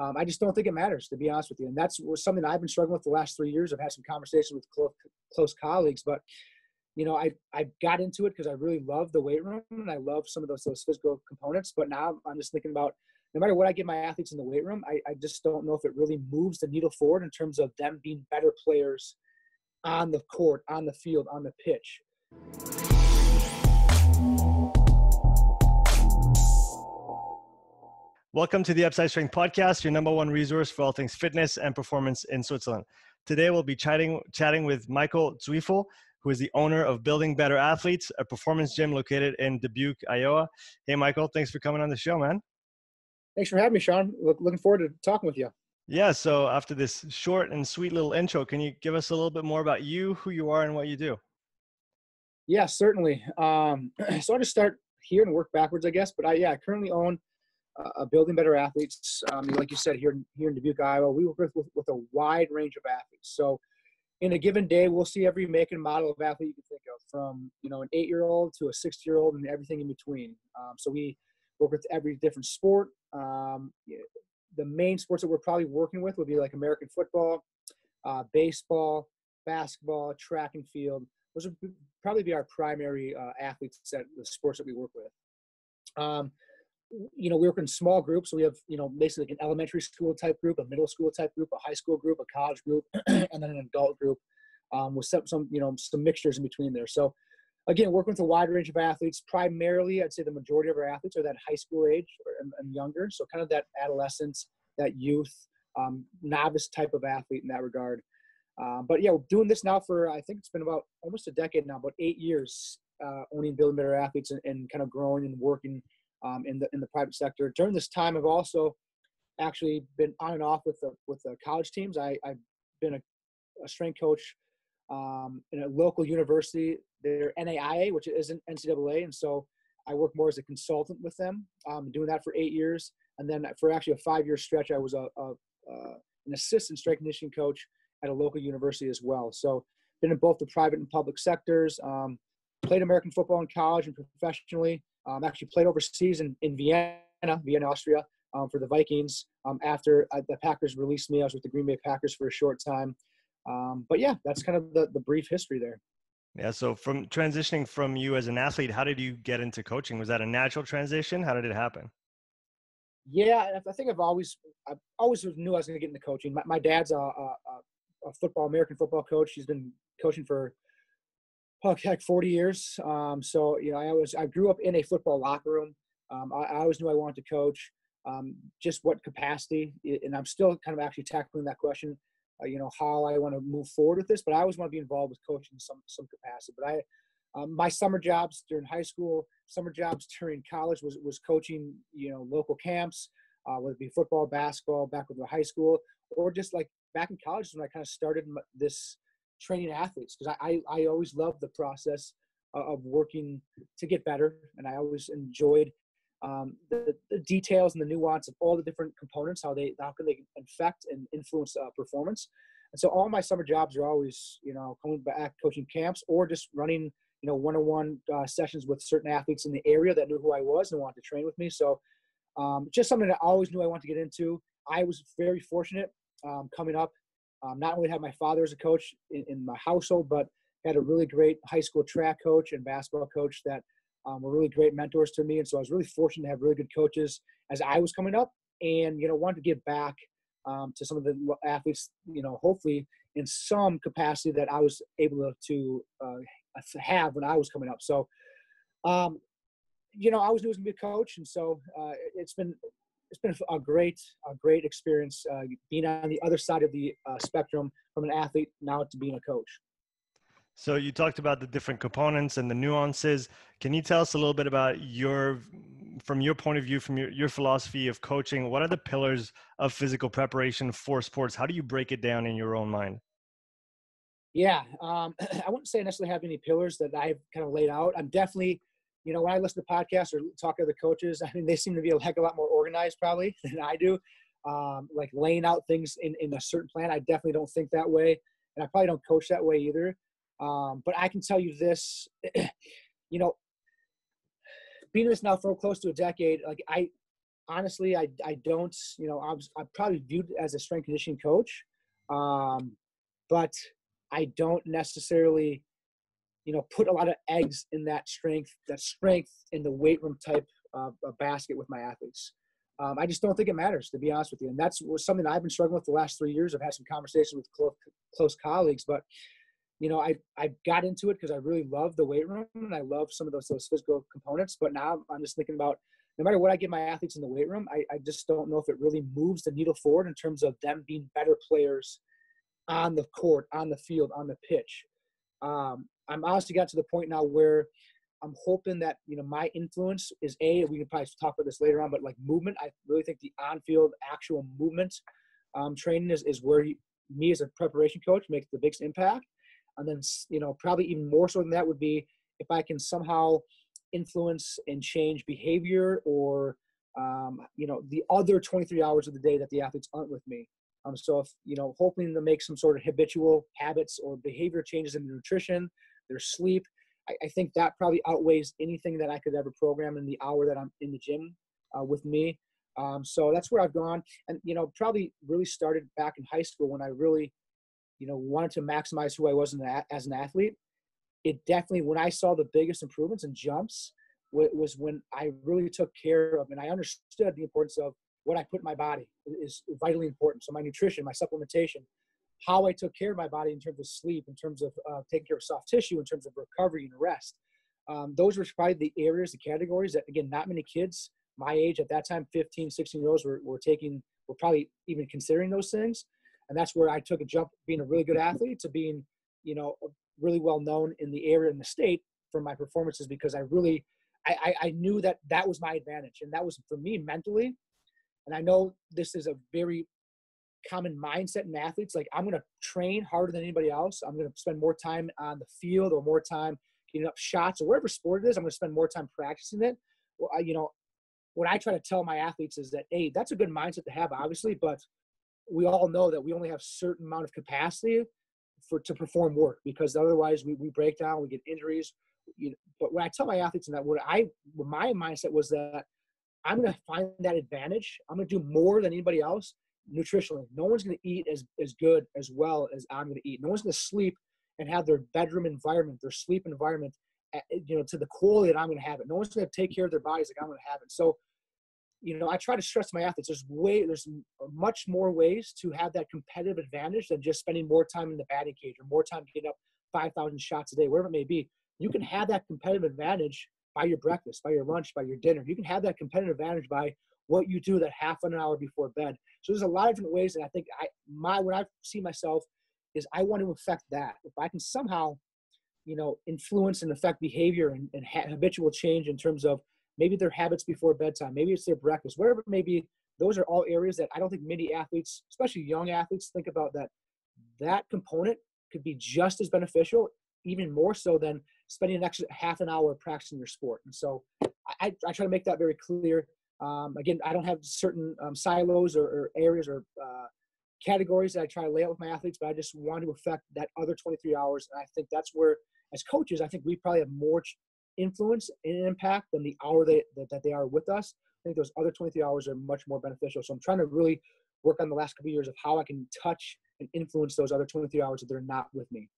Um, I just don't think it matters, to be honest with you. And that's something I've been struggling with the last three years. I've had some conversations with close, close colleagues, but you know, I I got into it because I really love the weight room and I love some of those those physical components. But now I'm just thinking about no matter what I get my athletes in the weight room, I, I just don't know if it really moves the needle forward in terms of them being better players on the court, on the field, on the pitch. Welcome to the Upside Strength Podcast, your number one resource for all things fitness and performance in Switzerland. Today we'll be chatting chatting with Michael Zweifel, who is the owner of Building Better Athletes, a performance gym located in Dubuque, Iowa. Hey, Michael, thanks for coming on the show, man. Thanks for having me, Sean. Look, looking forward to talking with you. Yeah. So after this short and sweet little intro, can you give us a little bit more about you, who you are, and what you do? Yeah, certainly. Um, so I'll just start here and work backwards, I guess. But I, yeah, I currently own uh, Building Better Athletes. Um, like you said, here, here in Dubuque, Iowa, we work with, with, a wide range of athletes. So in a given day, we'll see every make and model of athlete you can think of, from you know an eight-year-old to a six-year-old and everything in between. Um, so we work with every different sport. Um, the main sports that we're probably working with would be like American football, uh, baseball, basketball, track and field. Those would probably be our primary uh, athletes that the sports that we work with. Um, you know, we work in small groups. We have, you know, basically like an elementary school type group, a middle school type group, a high school group, a college group, and then an adult group um, with some, some, you know, some mixtures in between there. So again, working with a wide range of athletes. Primarily, I'd say the majority of our athletes are that high school age and, and younger. So kind of that adolescence, that youth, um, novice type of athlete in that regard. Um, but yeah, doing this now for I think it's been about almost a decade now, about eight years, uh, owning Building Better Athletes and, and, kind of growing and working um, in the in the private sector. During this time, I've also actually been on and off with the with the college teams. I, I've been a, a strength coach um, in a local university. They're NAIA, which isn't NCAA, and so I work more as a consultant with them. Um, doing that for eight years, and then for actually a five-year stretch, I was a, a uh, an assistant strength conditioning coach at a local university as well. So been in both the private and public sectors. Um, played American football in college and professionally. Um, actually played overseas in, in Vienna, Vienna, Austria, um, for the Vikings. Um, after uh, the Packers released me, I was with the Green Bay Packers for a short time. Um, but yeah, that's kind of the, the brief history there. Yeah. So from transitioning from you as an athlete, how did you get into coaching? Was that a natural transition? How did it happen? Yeah, I think I've always, I always knew I was going to get into coaching. My, my dad's a, a, a, football, American football coach. He's been coaching for heck, 40 years. Um, so, you know, I was, I grew up in a football locker room. Um, I, I, always knew I wanted to coach. Um, just what capacity, and I'm still kind of actually tackling that question. Uh, you know how I want to move forward with this, but I always want to be involved with coaching in some some capacity. But I, um, my summer jobs during high school, summer jobs during college was was coaching. You know, local camps, uh, whether it be football, basketball, back with the high school, or just like back in college when I kind of started this training athletes because I, I, I always loved the process of working to get better and I always enjoyed um, the, the, details and the nuance of all the different components how they how can they affect and influence uh, performance. And so all my summer jobs are always you know coming back coaching camps or just running you know one-on-one uh, sessions with certain athletes in the area that knew who I was and wanted to train with me. So um, just something that I always knew I wanted to get into. I was very fortunate um, coming up um, not only had my father as a coach in, in, my household, but had a really great high school track coach and basketball coach that um, were really great mentors to me. And so I was really fortunate to have really good coaches as I was coming up and, you know, wanted to give back um, to some of the athletes, you know, hopefully in some capacity that I was able to uh, have when I was coming up. So, um, you know, I was was going to be a coach. And so uh, it's been it's been a great, a great experience uh, being on the other side of the uh, spectrum from an athlete now to being a coach. So you talked about the different components and the nuances. Can you tell us a little bit about your, from your point of view, from your, your philosophy of coaching, what are the pillars of physical preparation for sports? How do you break it down in your own mind? Yeah, um, I wouldn't say I necessarily have any pillars that I've kind of laid out. I'm definitely you know, when I listen to podcasts or talk to the coaches, I mean, they seem to be a heck of a lot more organized probably than I do. Um, like laying out things in, in a certain plan. I definitely don't think that way. And I probably don't coach that way either. Um, but I can tell you this, you know, being in this now for close to a decade, like I, honestly, I, I don't, you know, I'm, I'm probably viewed as a strength conditioning coach, um, but I don't necessarily, you know, put a lot of eggs in that strength, that strength in the weight room type of basket with my athletes. Um, I just don't think it matters, to be honest with you. And that's something that I've been struggling with the last three years. I've had some conversations with close, close colleagues, but you know, I, I got into it because I really love the weight room and I love some of those, those physical components. But now I'm just thinking about no matter what I give my athletes in the weight room, I, I just don't know if it really moves the needle forward in terms of them being better players on the court, on the field, on the pitch. Um, I'm honestly got to the point now where I'm hoping that you know my influence is a. We can probably talk about this later on, but like movement, I really think the on-field actual movement um, training is is where he, me as a preparation coach makes the biggest impact. And then you know probably even more so than that would be if I can somehow influence and change behavior or um, you know the other 23 hours of the day that the athletes aren't with me um, so if you know hoping to make some sort of habitual habits or behavior changes in nutrition their sleep. I, I, think that probably outweighs anything that i could ever program in the hour that i'm in the gym uh, with me. Um, so that's where i've gone. And you know probably really started back in high school when i really you know wanted to maximize who i was as an athlete. It definitely when I saw the biggest improvements and jumps was when I really took care of and I understood the importance of what I put in my body is vitally important. So my nutrition, my supplementation, how I took care of my body in terms of sleep, in terms of uh, taking care of soft tissue, in terms of recovery and rest. Um, those were probably the areas, the categories that again, not many kids my age at that time, 15, 16 year olds were, were taking, were probably even considering those things. And that's where I took a jump being a really good athlete to being, you know, really well known in the area in the state for my performances because I really I, I, knew that that was my advantage and that was for me mentally and I know this is a very common mindset in athletes like I'm going to train harder than anybody else I'm going to spend more time on the field or more time getting up shots or whatever sport it is I'm going to spend more time practicing it well, I, you know what I try to tell my athletes is that hey that's a good mindset to have obviously but we all know that we only have a certain amount of capacity for to perform work because otherwise we, we break down, we get injuries. You know, but when I tell my athletes in that, what I what my mindset was that I'm going to find that advantage. I'm going to do more than anybody else nutritionally. No one's going to eat as as good as well as I'm going to eat. No one's going to sleep and have their bedroom environment, their sleep environment, you know, to the quality that I'm going to have it. No one's going to take care of their bodies like I'm going to have it. So you know, I try to stress my athletes there's way there's uh, much more ways to have that competitive advantage than just spending more time in the batting cage or more time getting up 5,000 shots a day, wherever it may be. You can have that competitive advantage by your breakfast, by your lunch, by your dinner. You can have that competitive advantage by what you do that half an hour before bed. So there's a lot of different ways that I think I my when I see myself is I want to affect that. If I can somehow, you know, influence and affect behavior and, and habitual change in terms of maybe their habits before bedtime, maybe it's their breakfast, whatever it may be. Those are all areas that I don't think many athletes, especially young athletes, think about that. That component could be just as beneficial, even more so than spending an extra half an hour practicing your sport. And so I, I try to make that very clear. Um, again, I don't have certain um, silos or, or, areas or uh, categories that I try to lay out with my athletes, but I just want to affect that other 23 hours. And I think that's where, as coaches, I think we probably have more influence and impact than the hour they, that, that they are with us. I think those other 23 hours are much more beneficial. So I'm trying to really work on the last couple of years of how I can touch and influence those other 23 hours that they're not with me.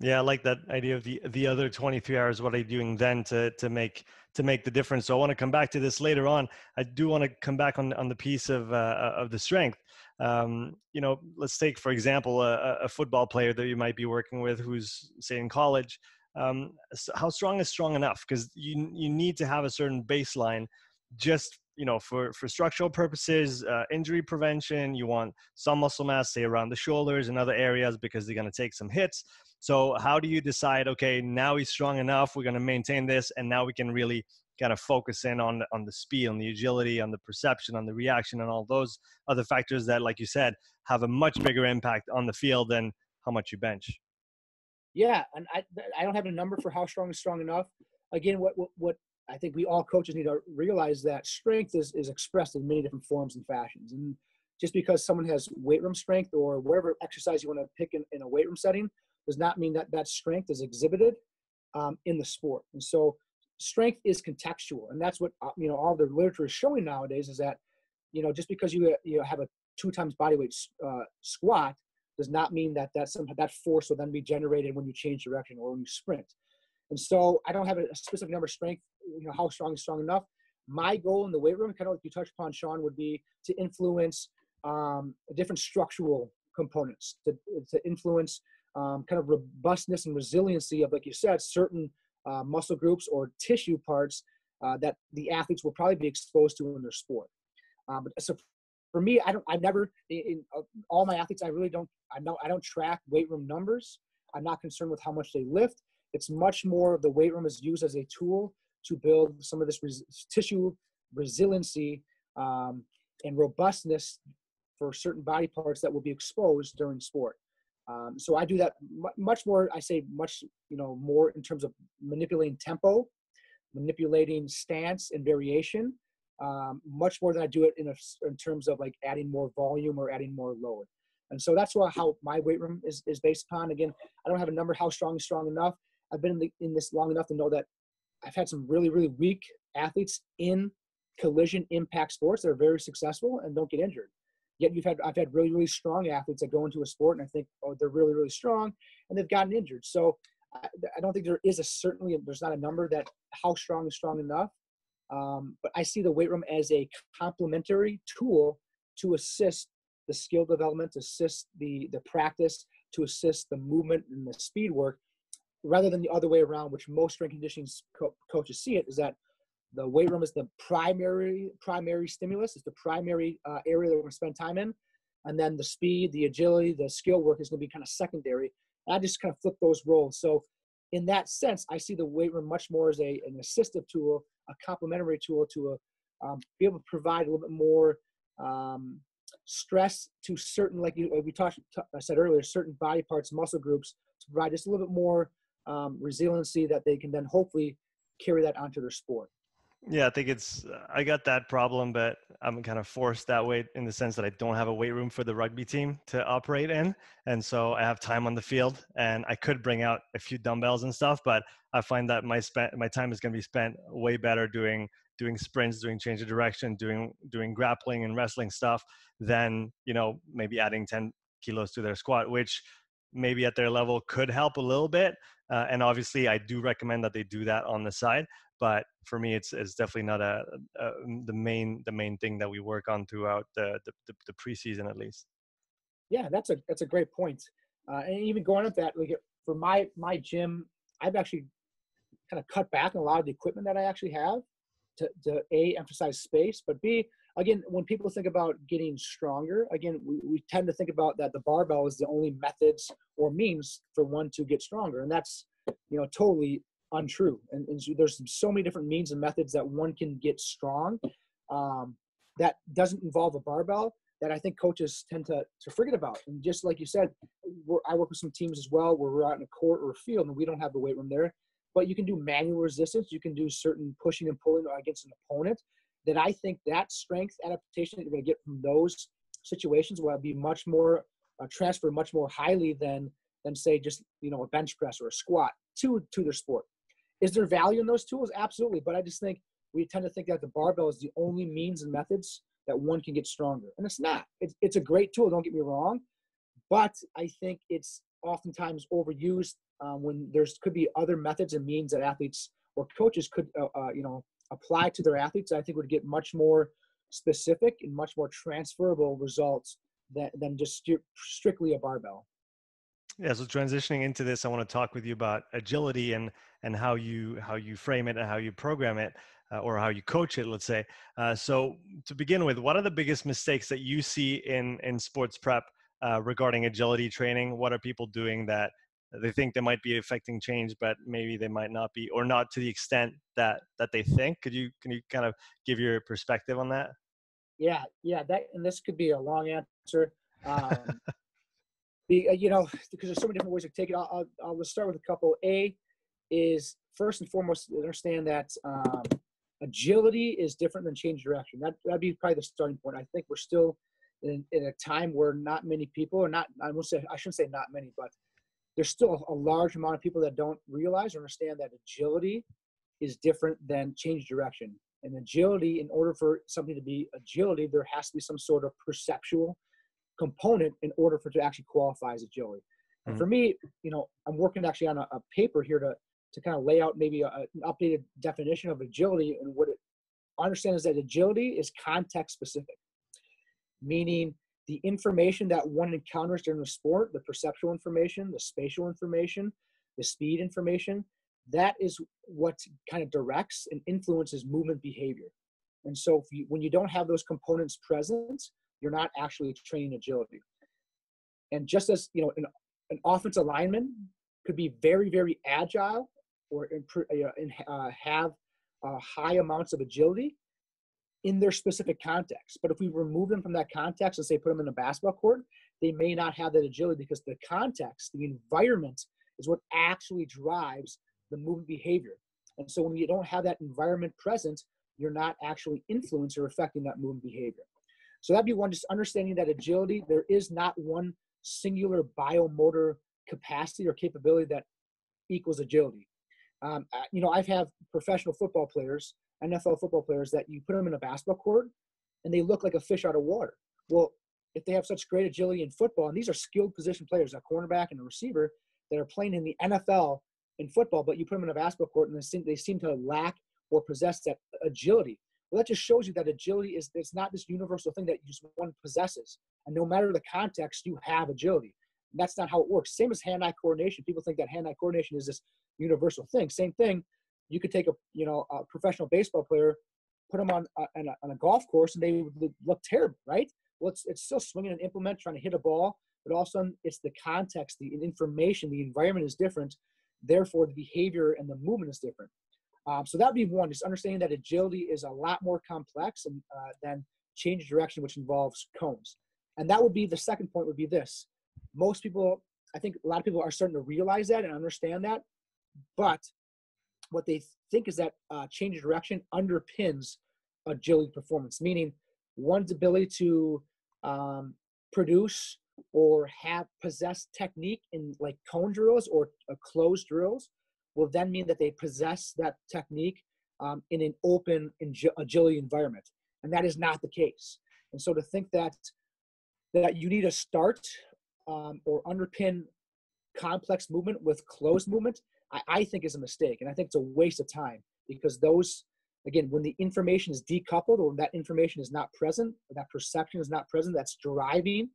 Yeah, I like that idea of the the other 23 hours. What are you doing then to to make to make the difference? So I want to come back to this later on. I do want to come back on on the piece of uh, of the strength. Um, you know, let's take for example a, a football player that you might be working with who's say in college um, how strong is strong enough because you you need to have a certain baseline just you know for for structural purposes uh, injury prevention you want some muscle mass say around the shoulders and other areas because they're going to take some hits so how do you decide okay now he's strong enough we're going to maintain this and now we can really kind of focus in on on the speed on the agility on the perception on the reaction and all those other factors that like you said have a much bigger impact on the field than how much you bench yeah, and I I don't have a number for how strong is strong enough. Again, what what, what I think we all coaches need to realize that strength is is expressed in many different forms and fashions. And just because someone has weight room strength or whatever exercise you want to pick in, in a weight room setting does not mean that that strength is exhibited um, in the sport. And so strength is contextual, and that's what uh, you know all the literature is showing nowadays is that you know just because you you have a two times body weight uh, squat does not mean that that some that force will then be generated when you change direction or when you sprint. And so I don't have a specific number of strength, you know, how strong is strong enough. My goal in the weight room, kind of like you touched upon, Sean, would be to influence um, different structural components, to, to influence um, kind of robustness and resiliency of, like you said, certain uh, muscle groups or tissue parts uh, that the athletes will probably be exposed to in their sport. Um, but so for me, I don't, I never, in, in all my athletes, I really don't, I know, I don't track weight room numbers. I'm not concerned with how much they lift. It's much more the weight room is used as a tool to build some of this res- tissue resiliency um, and robustness for certain body parts that will be exposed during sport. Um, so I do that much more. I say much, you know, more in terms of manipulating tempo, manipulating stance and variation, um, much more than I do it in, a, in terms of like adding more volume or adding more load. And so that's what, how my weight room is, is based upon. Again, I don't have a number how strong is strong enough. I've been in, the, in this long enough to know that I've had some really, really weak athletes in collision impact sports that are very successful and don't get injured. Yet you've had I've had really, really strong athletes that go into a sport and I think, oh, they're really, really strong and they've gotten injured. So I, I don't think there is a certainly there's not a number that how strong is strong enough. Um, but I see the weight room as a complementary tool to assist the skill development, to assist the the practice, to assist the movement and the speed work rather than the other way around, which most strength conditioning co- coaches see it, is that the weight room is the primary primary stimulus. It's the primary uh, area that we're going to spend time in, and then the speed, the agility, the skill work is going to be kind of secondary. And I just kind of flip those roles. So, in that sense, I see the weight room much more as a an assistive tool, a complementary tool to a, um, be able to provide a little bit more um, stress to certain, like you, we talked, I said earlier, certain body parts, muscle groups, to provide just a little bit more um, resiliency that they can then hopefully carry that onto their sport. Yeah, I think it's I got that problem, but I'm kind of forced that way in the sense that I don't have a weight room for the rugby team to operate in, and so I have time on the field, and I could bring out a few dumbbells and stuff, but I find that my spent my time is going to be spent way better doing doing sprints, doing change of direction, doing doing grappling and wrestling stuff than you know maybe adding 10 kilos to their squat, which maybe at their level could help a little bit. Uh, and obviously, I do recommend that they do that on the side. But for me, it's it's definitely not a, a the main the main thing that we work on throughout the the, the, the preseason at least. Yeah, that's a that's a great point. Uh, and even going up that, like for my my gym, I've actually kind of cut back on a lot of the equipment that I actually have to, to a emphasize space, but b again, when people think about getting stronger, again, we, we tend to think about that the barbell is the only methods or means for one to get stronger. And that's, you know, totally untrue. And, and so there's so many different means and methods that one can get strong um, that doesn't involve a barbell that I think coaches tend to, to forget about. And just like you said, I work with some teams as well where we're out in a court or a field and we don't have the weight room there. But you can do manual resistance. You can do certain pushing and pulling against an opponent that I think that strength adaptation that you're going to get from those situations will be much more uh, transfer much more highly than than say just you know a bench press or a squat to to their sport. Is there value in those tools? Absolutely, but I just think we tend to think that the barbell is the only means and methods that one can get stronger, and it's not. It's it's a great tool. Don't get me wrong, but I think it's oftentimes overused um, when there's could be other methods and means that athletes or coaches could uh, uh, you know apply to their athletes, I think would get much more specific and much more transferable results than, than just strictly a barbell. Yeah, so transitioning into this, I want to talk with you about agility and and how you how you frame it and how you program it, uh, or how you coach it. Let's say. Uh, so to begin with, what are the biggest mistakes that you see in in sports prep uh, regarding agility training? What are people doing that they think they might be affecting change but maybe they might not be or not to the extent that that they think could you can you kind of give your perspective on that yeah yeah that and this could be a long answer um, the, uh, you know because there's so many different ways to take it I'll, I'll, I'll start with a couple a is first and foremost understand that um, agility is different than change direction that, that'd be probably the starting point i think we're still in, in a time where not many people or not i won't say i shouldn't say not many but there's still a large amount of people that don't realize or understand that agility is different than change direction. And agility, in order for something to be agility, there has to be some sort of perceptual component in order for it to actually qualify as agility. And for me, you know, I'm working actually on a, a paper here to to kind of lay out maybe a, an updated definition of agility and what it understand is that agility is context specific, meaning the information that one encounters during the sport, the perceptual information, the spatial information, the speed information, that is what kind of directs and influences movement behavior. And so you, when you don't have those components present, you're not actually training agility. And just as you know, an, an offensive lineman could be very, very agile or uh, uh, have uh, high amounts of agility in their specific context. But if we remove them from that context and say put them in a basketball court, they may not have that agility because the context, the environment, is what actually drives the movement behavior. And so when you don't have that environment present, you're not actually influencing or affecting that movement behavior. So that'd be one, just understanding that agility, there is not one singular biomotor capacity or capability that equals agility. Um, you know, I've had professional football players, NFL football players, that you put them in a basketball court and they look like a fish out of water. Well, if they have such great agility in football, and these are skilled position players, a cornerback and a receiver that are playing in the NFL in football, but you put them in a basketball court and they seem, they seem to lack or possess that agility. Well, that just shows you that agility is it's not this universal thing that just one possesses. And no matter the context, you have agility. That's not how it works. Same as hand-eye coordination. People think that hand-eye coordination is this universal thing. Same thing. You could take a you know a professional baseball player, put them on a, on, a, on a golf course, and they would look terrible, right? Well, it's it's still swinging an implement, trying to hit a ball, but all of a sudden it's the context, the information, the environment is different. Therefore, the behavior and the movement is different. Um, so that'd be one, just understanding that agility is a lot more complex and, uh, than change direction, which involves cones. And that would be the second point would be this. Most people, I think a lot of people are starting to realize that and understand that. But what they think is that uh, change of direction underpins agility performance, meaning one's ability to um, produce or have possess technique in like cone drills or uh, closed drills will then mean that they possess that technique um, in an open agility environment. And that is not the case. And so to think that that you need a start um, or underpin complex movement with closed movement, I, I think is a mistake. And I think it's a waste of time because those, again, when the information is decoupled or that information is not present, or that perception is not present, that's driving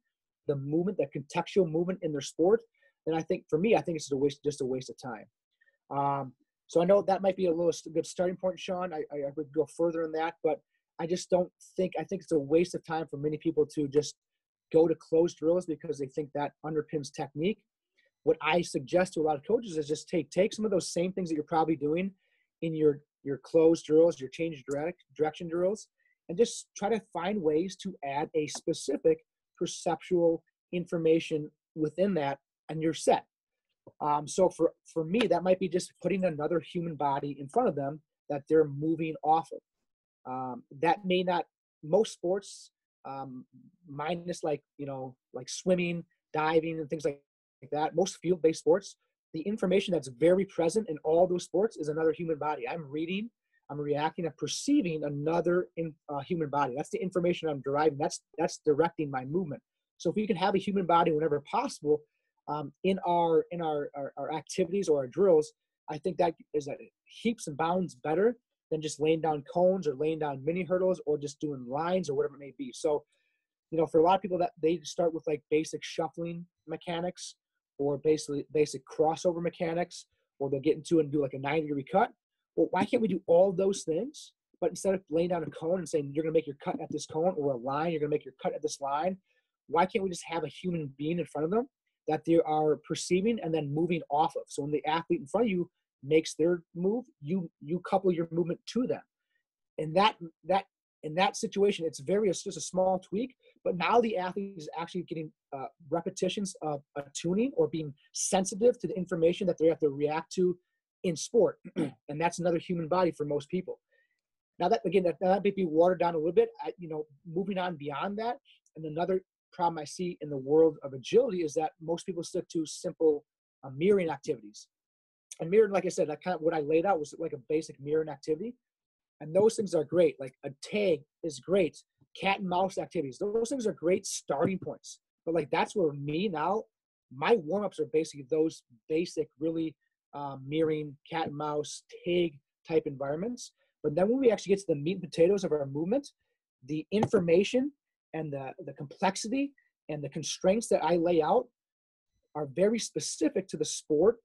the movement, that contextual movement in their sport, then I think for me, I think it's just a waste, just a waste of time. Um, so I know that might be a little good starting point, Sean. I, I, would go further in that, but I just don't think I think it's a waste of time for many people to just go to closed drills because they think that underpins technique. What I suggest to a lot of coaches is just take take some of those same things that you're probably doing in your your closed drills, your change direct, direction drills, and just try to find ways to add a specific perceptual information within that, and you're set. Um, so for, for me, that might be just putting another human body in front of them that they're moving off of. Um, that may not, most sports, um, minus like, you know, like swimming, diving and things like, that, most field-based sports, the information that's very present in all those sports is another human body. I'm reading, I'm reacting, I'm perceiving another in, uh, human body. That's the information I'm deriving. That's that's directing my movement. So if we can have a human body whenever possible, um, in our in our, our, our activities or our drills, I think that is a heaps and bounds better than just laying down cones or laying down mini hurdles or just doing lines or whatever it may be. So, you know, for a lot of people that they start with like basic shuffling mechanics or basically basic crossover mechanics, or they'll get into and do like a 90 degree cut. Well, why can't we do all those things? But instead of laying down a cone and saying you're gonna make your cut at this cone or a line, you're gonna make your cut at this line, why can't we just have a human being in front of them that they are perceiving and then moving off of. So when the athlete in front of you makes their move, you you couple your movement to them. And that that in that situation, it's very it's just a small tweak, but now the athlete is actually getting uh, repetitions of tuning or being sensitive to the information that they have to react to in sport, and that's another human body for most people. Now that again, that, that may be watered down a little bit. I, you know, moving on beyond that, and another problem I see in the world of agility is that most people stick to simple uh, mirroring activities. And mirroring, like I said, that kind of what I laid out was like a basic mirroring activity. And those things are great. Like a tag is great. Cat and mouse activities, those things are great starting points. But like that's where me now, my warm ups are basically those basic, really um, mirroring cat and mouse tag type environments. But then when we actually get to the meat and potatoes of our movement, the information and the, the complexity and the constraints that I lay out are very specific to the sport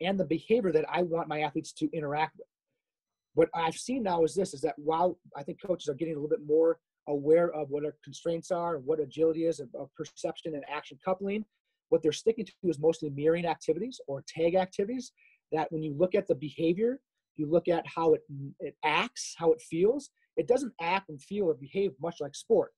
and the behavior that I want my athletes to interact with. What I've seen now is this is that while I think coaches are getting a little bit more aware of what our constraints are what agility is of, of perception and action coupling, what they're sticking to is mostly mirroring activities or tag activities that when you look at the behavior, you look at how it, it acts, how it feels, it doesn't act and feel or behave much like sport,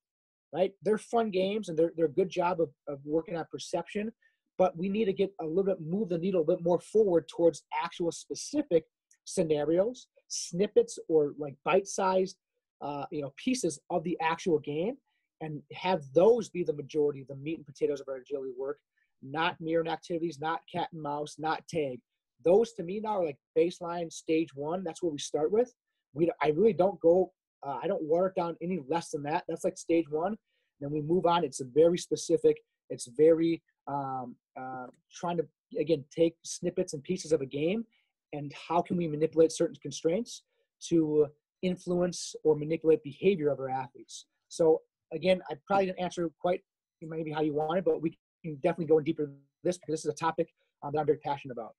right? They're fun games and they're, they're a good job of, of working on perception, but we need to get a little bit, move the needle a bit more forward towards actual specific scenarios, snippets, or like bite-sized, uh, you know, pieces of the actual game, and have those be the majority, of the meat and potatoes of our agility work, not mirroring activities, not cat and mouse, not tag. Those to me now are like baseline stage one. That's where we start with. We I really don't go uh, I don't water it down any less than that. That's like stage one. Then we move on. It's a very specific. It's very um, uh, trying to again take snippets and pieces of a game, and how can we manipulate certain constraints to influence or manipulate behavior of our athletes. So again, I probably didn't answer quite maybe how you wanted, but we can definitely go in deeper this because this is a topic um, that I'm very passionate about.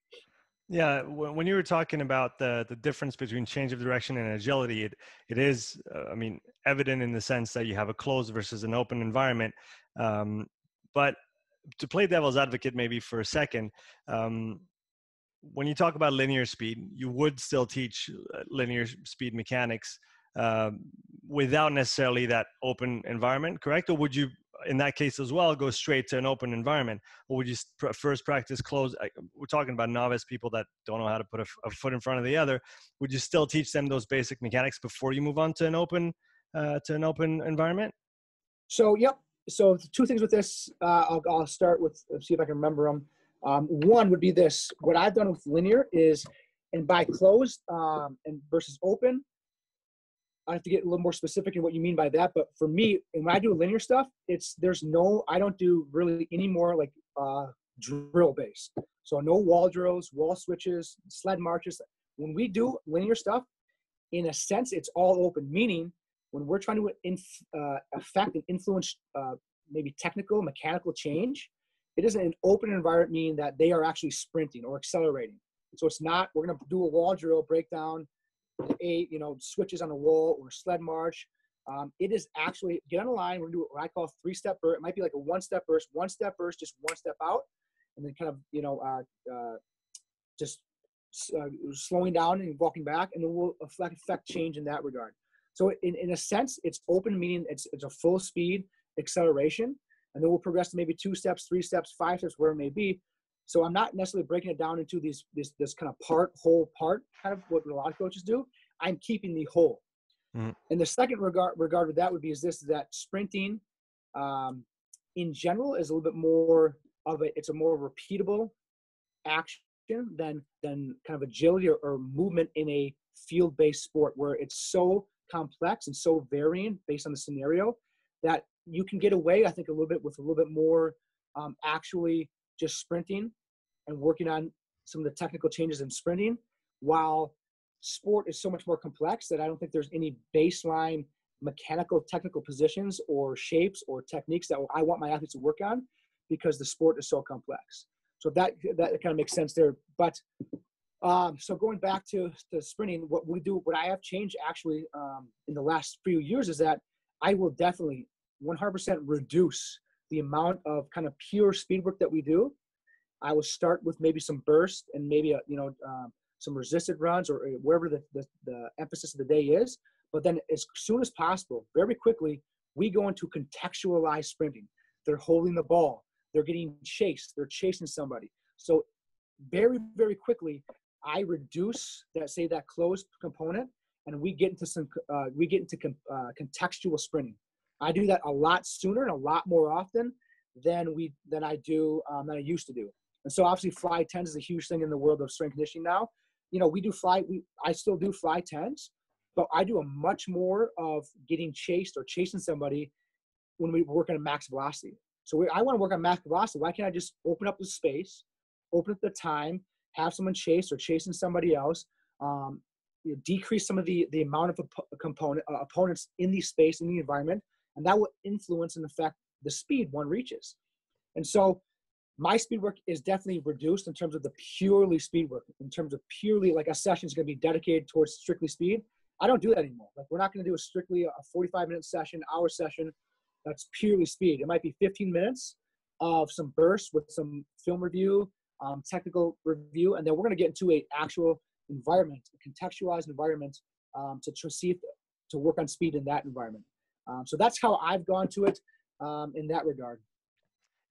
Yeah, when you were talking about the the difference between change of direction and agility, it it is, uh, I mean, evident in the sense that you have a closed versus an open environment. Um, but to play devil's advocate, maybe for a second, um, when you talk about linear speed, you would still teach uh, linear speed mechanics uh, without necessarily that open environment, correct? Or would you in that case as well go straight to an open environment? Or would you first practice close we're talking about novice people that don't know how to put a, a, foot in front of the other. Would you still teach them those basic mechanics before you move on to an open uh, to an open environment? So yep so two things with this uh, I'll, I'll start with see if i can remember them um, one would be this what i've done with linear is and by closed um, and versus open I have to get a little more specific in what you mean by that. But for me, when I do linear stuff, it's there's no I don't do really any more like uh, drill based. So no wall drills, wall switches, sled marches. When we do linear stuff, in a sense, it's all open. Meaning, when we're trying to inf- uh, affect and influence uh, maybe technical, mechanical change, it isn't an open environment. Meaning that they are actually sprinting or accelerating. So it's not we're going to do a wall drill breakdown a you know switches on the wall or sled march. Um, it is actually get on the line. We're gonna do what I call three step burst. It might be like a one step burst, one step burst, just one step out, and then kind of you know uh, uh, just uh, slowing down and walking back, and then we'll affect, affect change in that regard. So in, in a sense, it's open, meaning it's it's a full speed acceleration, and then we'll progress to maybe two steps, three steps, five steps, where it may be. So I'm not necessarily breaking it down into these this this kind of part whole part kind of what a lot of coaches do. I'm keeping the whole. Mm-hmm. And the second regard regard with that would be is this is that sprinting um, in general is a little bit more of a it's a more repeatable action than than kind of agility or, or movement in a field-based sport where it's so complex and so varying based on the scenario that you can get away i think a little bit with a little bit more um, actually just sprinting and working on some of the technical changes in sprinting while sport is so much more complex that i don't think there's any baseline mechanical technical positions or shapes or techniques that i want my athletes to work on because the sport is so complex. So that that kind of makes sense there. But um, so going back to, to sprinting what we do what i have changed actually um, in the last few years is that i will definitely 100% reduce the amount of kind of pure speed work that we do, I will start with maybe some burst and maybe a, you know um, some resisted runs or wherever the, the, the emphasis of the day is. But then as soon as possible, very quickly, we go into contextualized sprinting. They're holding the ball. They're getting chased. They're chasing somebody. So very, very quickly, I reduce that, say that closed component, and we get into some, uh, we get into uh, contextual sprinting. I do that a lot sooner and a lot more often than we than I do um, than I used to do. And so obviously fly 10s is a huge thing in the world of strength conditioning now. You know, we do fly, we I still do fly 10s, but I do a much more of getting chased or chasing somebody when we work on max velocity. So we, I want to work on max velocity. Why can't I just open up the space, open up the time, have someone chase or chasing somebody else, um, you know, decrease some of the the amount of op- component uh, opponents in the space in the environment, and that will influence and affect the speed one reaches. And so my speed work is definitely reduced in terms of the purely speed work, in terms of purely like a session is going to be dedicated towards strictly speed. I don't do that anymore. Like we're not going to do a strictly a 45 minute session, hour session that's purely speed. It might be 15 minutes of some bursts with some film review, um, technical review, and then we're going to get into a actual environment, a contextualized environment um, to, to see if, to work on speed in that environment. Um, so that's how I've gone to it um, in that regard.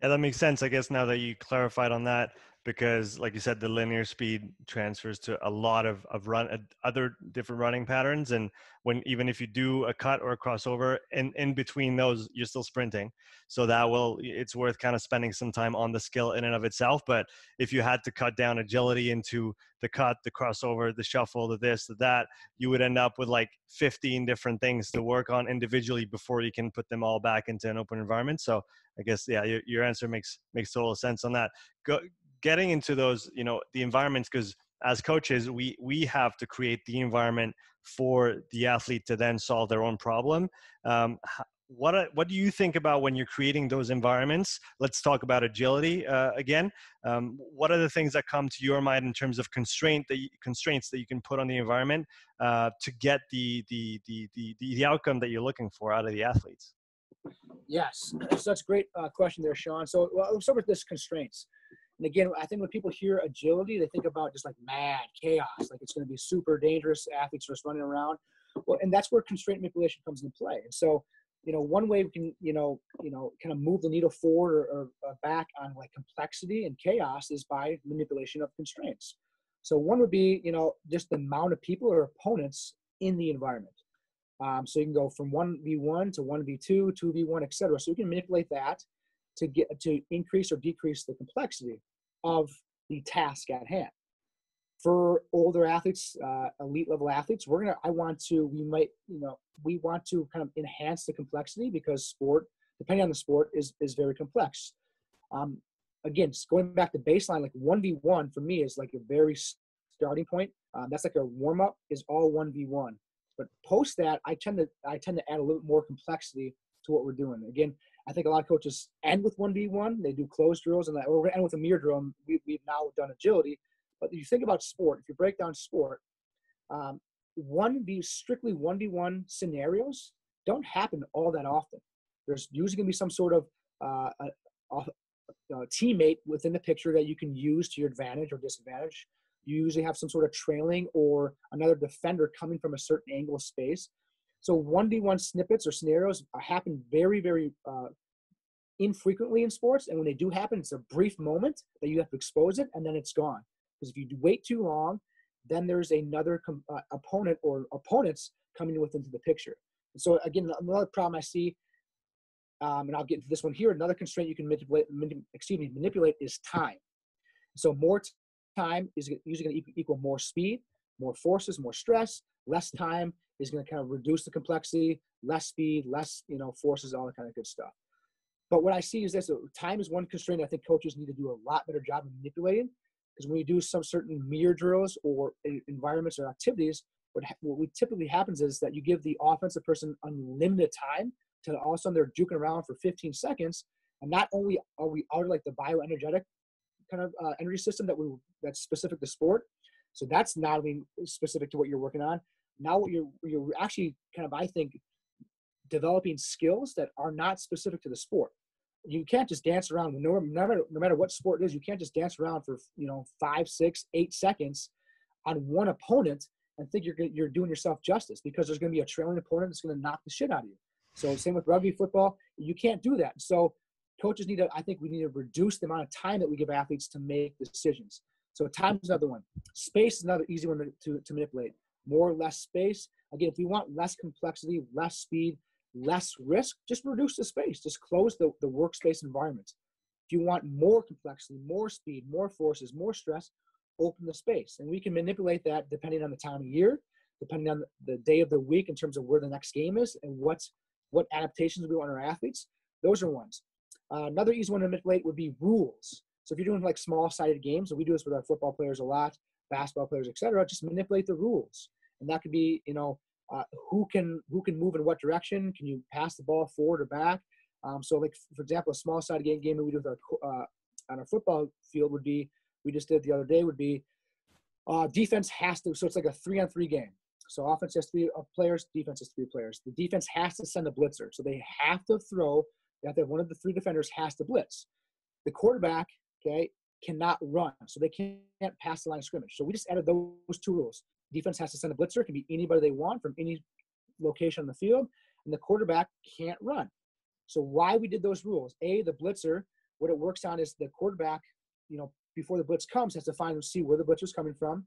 Yeah, that makes sense. I guess now that you clarified on that, because like you said the linear speed transfers to a lot of, of run uh, other different running patterns and when even if you do a cut or a crossover in in between those you're still sprinting. So that will it's worth kind of spending some time on the skill in and of itself but if you had to cut down agility into the cut the crossover the shuffle the this the that you would end up with like 15 different things to work on individually before you can put them all back into an open environment. So i guess yeah your, your answer makes makes total sense on that. Go, getting into those you know the environments because as coaches we we have to create the environment for the athlete to then solve their own problem. Um, what what do you think about when you're creating those environments? Let's talk about agility uh, again. Um, what are the things that come to your mind in terms of constraint that you, constraints that you can put on the environment uh, to get the, the the, the the outcome that you're looking for out of the athletes? Yes such a great uh, question there sean. So well, let's start with this constraints and again, I think when people hear agility, they think about just like mad chaos, like it's going to be super dangerous athletes just running around. Well, and that's where constraint manipulation comes into play. And so, you know, one way we can, you know, you know, kind of move the needle forward or, or back on like complexity and chaos is by manipulation of constraints. So one would be, you know, just the amount of people or opponents in the environment. Um, so you can go from one v one to one v two, two v one, etc. So you can manipulate that to get to increase or decrease the complexity of the task at hand. For older athletes, uh, elite level athletes, we're gonna. I want to. We might, you know, we want to kind of enhance the complexity because sport, depending on the sport, is is very complex. Um, again, going back to baseline, like one v one for me is like a very starting point. Um, that's like a warm up is all one v one. But post that, I tend to I tend to add a little more complexity to what we're doing. Again, I think a lot of coaches end with 1v1. They do closed drills, and we're going to end with a mirror drill. We, we've now done agility. But if you think about sport, if you break down sport, um, 1v, strictly 1v1 scenarios don't happen all that often. There's usually going to be some sort of uh, a, a, a teammate within the picture that you can use to your advantage or disadvantage. You usually have some sort of trailing or another defender coming from a certain angle of space. So 1v1 snippets or scenarios happen very, very uh, infrequently in sports. And when they do happen, it's a brief moment that you have to expose it and then it's gone. Because if you wait too long, then there's another com- uh, opponent or opponents coming within the picture. And so again, another problem I see, um, and I'll get into this one here. Another constraint you can manipulate, excuse me, manipulate is time. So more time is usually going to equal more speed, more forces, more stress. Less time is going to kind of reduce the complexity, less speed, less you know forces, all that kind of good stuff. But what I see is this: time is one constraint. I think coaches need to do a lot better job of manipulating because when you do some certain mirror drills or environments or activities, what, what typically happens is that you give the offensive person unlimited time to all of a sudden they're juking around for 15 seconds, and not only are we out of like the bioenergetic kind of uh, energy system that we that's specific to sport, so that's not only specific to what you're working on. Now what you're you're actually kind of i think developing skills that are not specific to the sport. You can't just dance around no, no matter no matter what sport it is you can't just dance around for you know five six eight seconds on one opponent and think you're you're doing yourself justice because there's going to be a trailing opponent that's going to knock the shit out of you. So same with rugby football you can't do that. So coaches need to i think we need to reduce the amount of time that we give athletes to make decisions so time is another one space is another easy one to, to, to manipulate more or less space. Again, if we want less complexity, less speed, less risk, just reduce the space. Just close the, the workspace environment. If you want more complexity, more speed, more forces, more stress, open the space. And we can manipulate that depending on the time of year, depending on the day of the week in terms of where the next game is and what's what adaptations we want our athletes. Those are ones. Uh, another easy one to manipulate would be rules. So if you're doing like small-sided games, and we do this with our football players a lot, basketball players, etc., just manipulate the rules. And that could be, you know, uh, who can who can move in what direction? Can you pass the ball forward or back? Um, so, like for example, a small-sided game game that we do with our uh, on our football field would be we just did the other day would be uh, defense has to. So it's like a three-on-three game. So offense has three players, defense has three players. The defense has to send a blitzer. So they have to throw. They have to have one of the three defenders has to blitz. The quarterback, okay, cannot run. So they can't pass the line of scrimmage. So we just added those two rules. Defense has to send a blitzer. It can be anybody they want from any location on the field. And the quarterback can't run. So why we did those rules? A, the blitzer, what it works on is the quarterback, you know, before the blitz comes, has to find and see where the blitzer is coming from.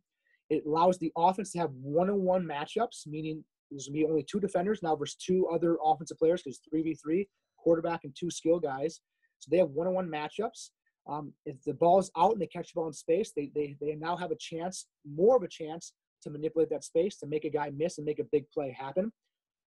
It allows the offense to have one-on-one matchups, meaning there's gonna be only two defenders now versus two other offensive players because three v three, quarterback and two skill guys. So they have one-on-one matchups. Um, if the ball's out and they catch the ball in space, they, they they now have a chance, more of a chance to manipulate that space to make a guy miss and make a big play happen.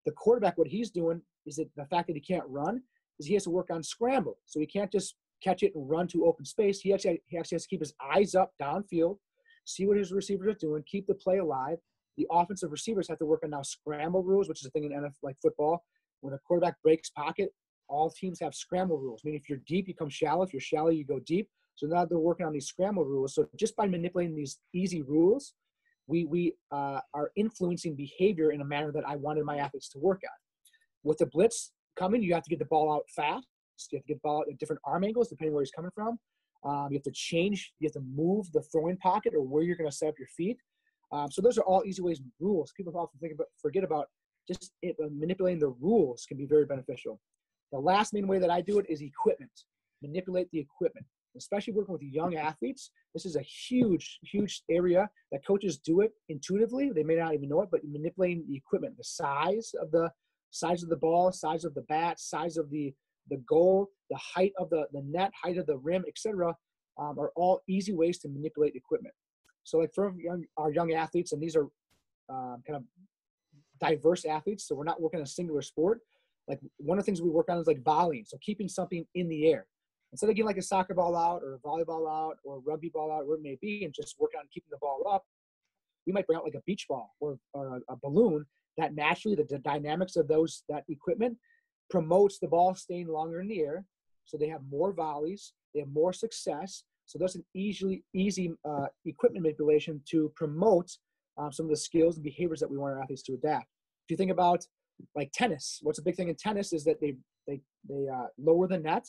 The quarterback, what he's doing is that the fact that he can't run is he has to work on scramble. So he can't just catch it and run to open space. He actually he actually has to keep his eyes up downfield, see what his receivers are doing, keep the play alive. The offensive receivers have to work on now scramble rules, which is a thing in NFL like football. When a quarterback breaks pocket, all teams have scramble rules. I Meaning if you're deep, you come shallow. If you're shallow, you go deep. So now they're working on these scramble rules. So just by manipulating these easy rules, we we uh, are influencing behavior in a manner that I wanted my athletes to work on. With the blitz coming, you have to get the ball out fast. You have to get the ball out at different arm angles depending where he's coming from. Um, you have to change. You have to move the throwing pocket or where you're going to set up your feet. Um, so those are all easy ways, rules. People often think about, forget about just it, manipulating the rules can be very beneficial. The last main way that I do it is equipment. Manipulate the equipment, especially working with young athletes. This is a huge, huge area that coaches do it intuitively. They may not even know it, but manipulating the equipment, the size of the size of the ball, size of the bat, size of the the goal, the height of the, the net, height of the rim, etc., um, are all easy ways to manipulate equipment. So, like for young, our young athletes, and these are um, kind of diverse athletes, so we're not working a singular sport. Like one of the things we work on is like volleying, so keeping something in the air. Instead of getting like a soccer ball out or a volleyball out or a rugby ball out, where it may be, and just work on keeping the ball up, we might bring out like a beach ball or, or a, a balloon that naturally the, the dynamics of those that equipment promotes the ball staying longer in the air. So they have more volleys, they have more success. So that's an easily easy uh, equipment manipulation to promote um, some of the skills and behaviors that we want our athletes to adapt. If you think about like tennis, what's a big thing in tennis is that they they they uh, lower the net.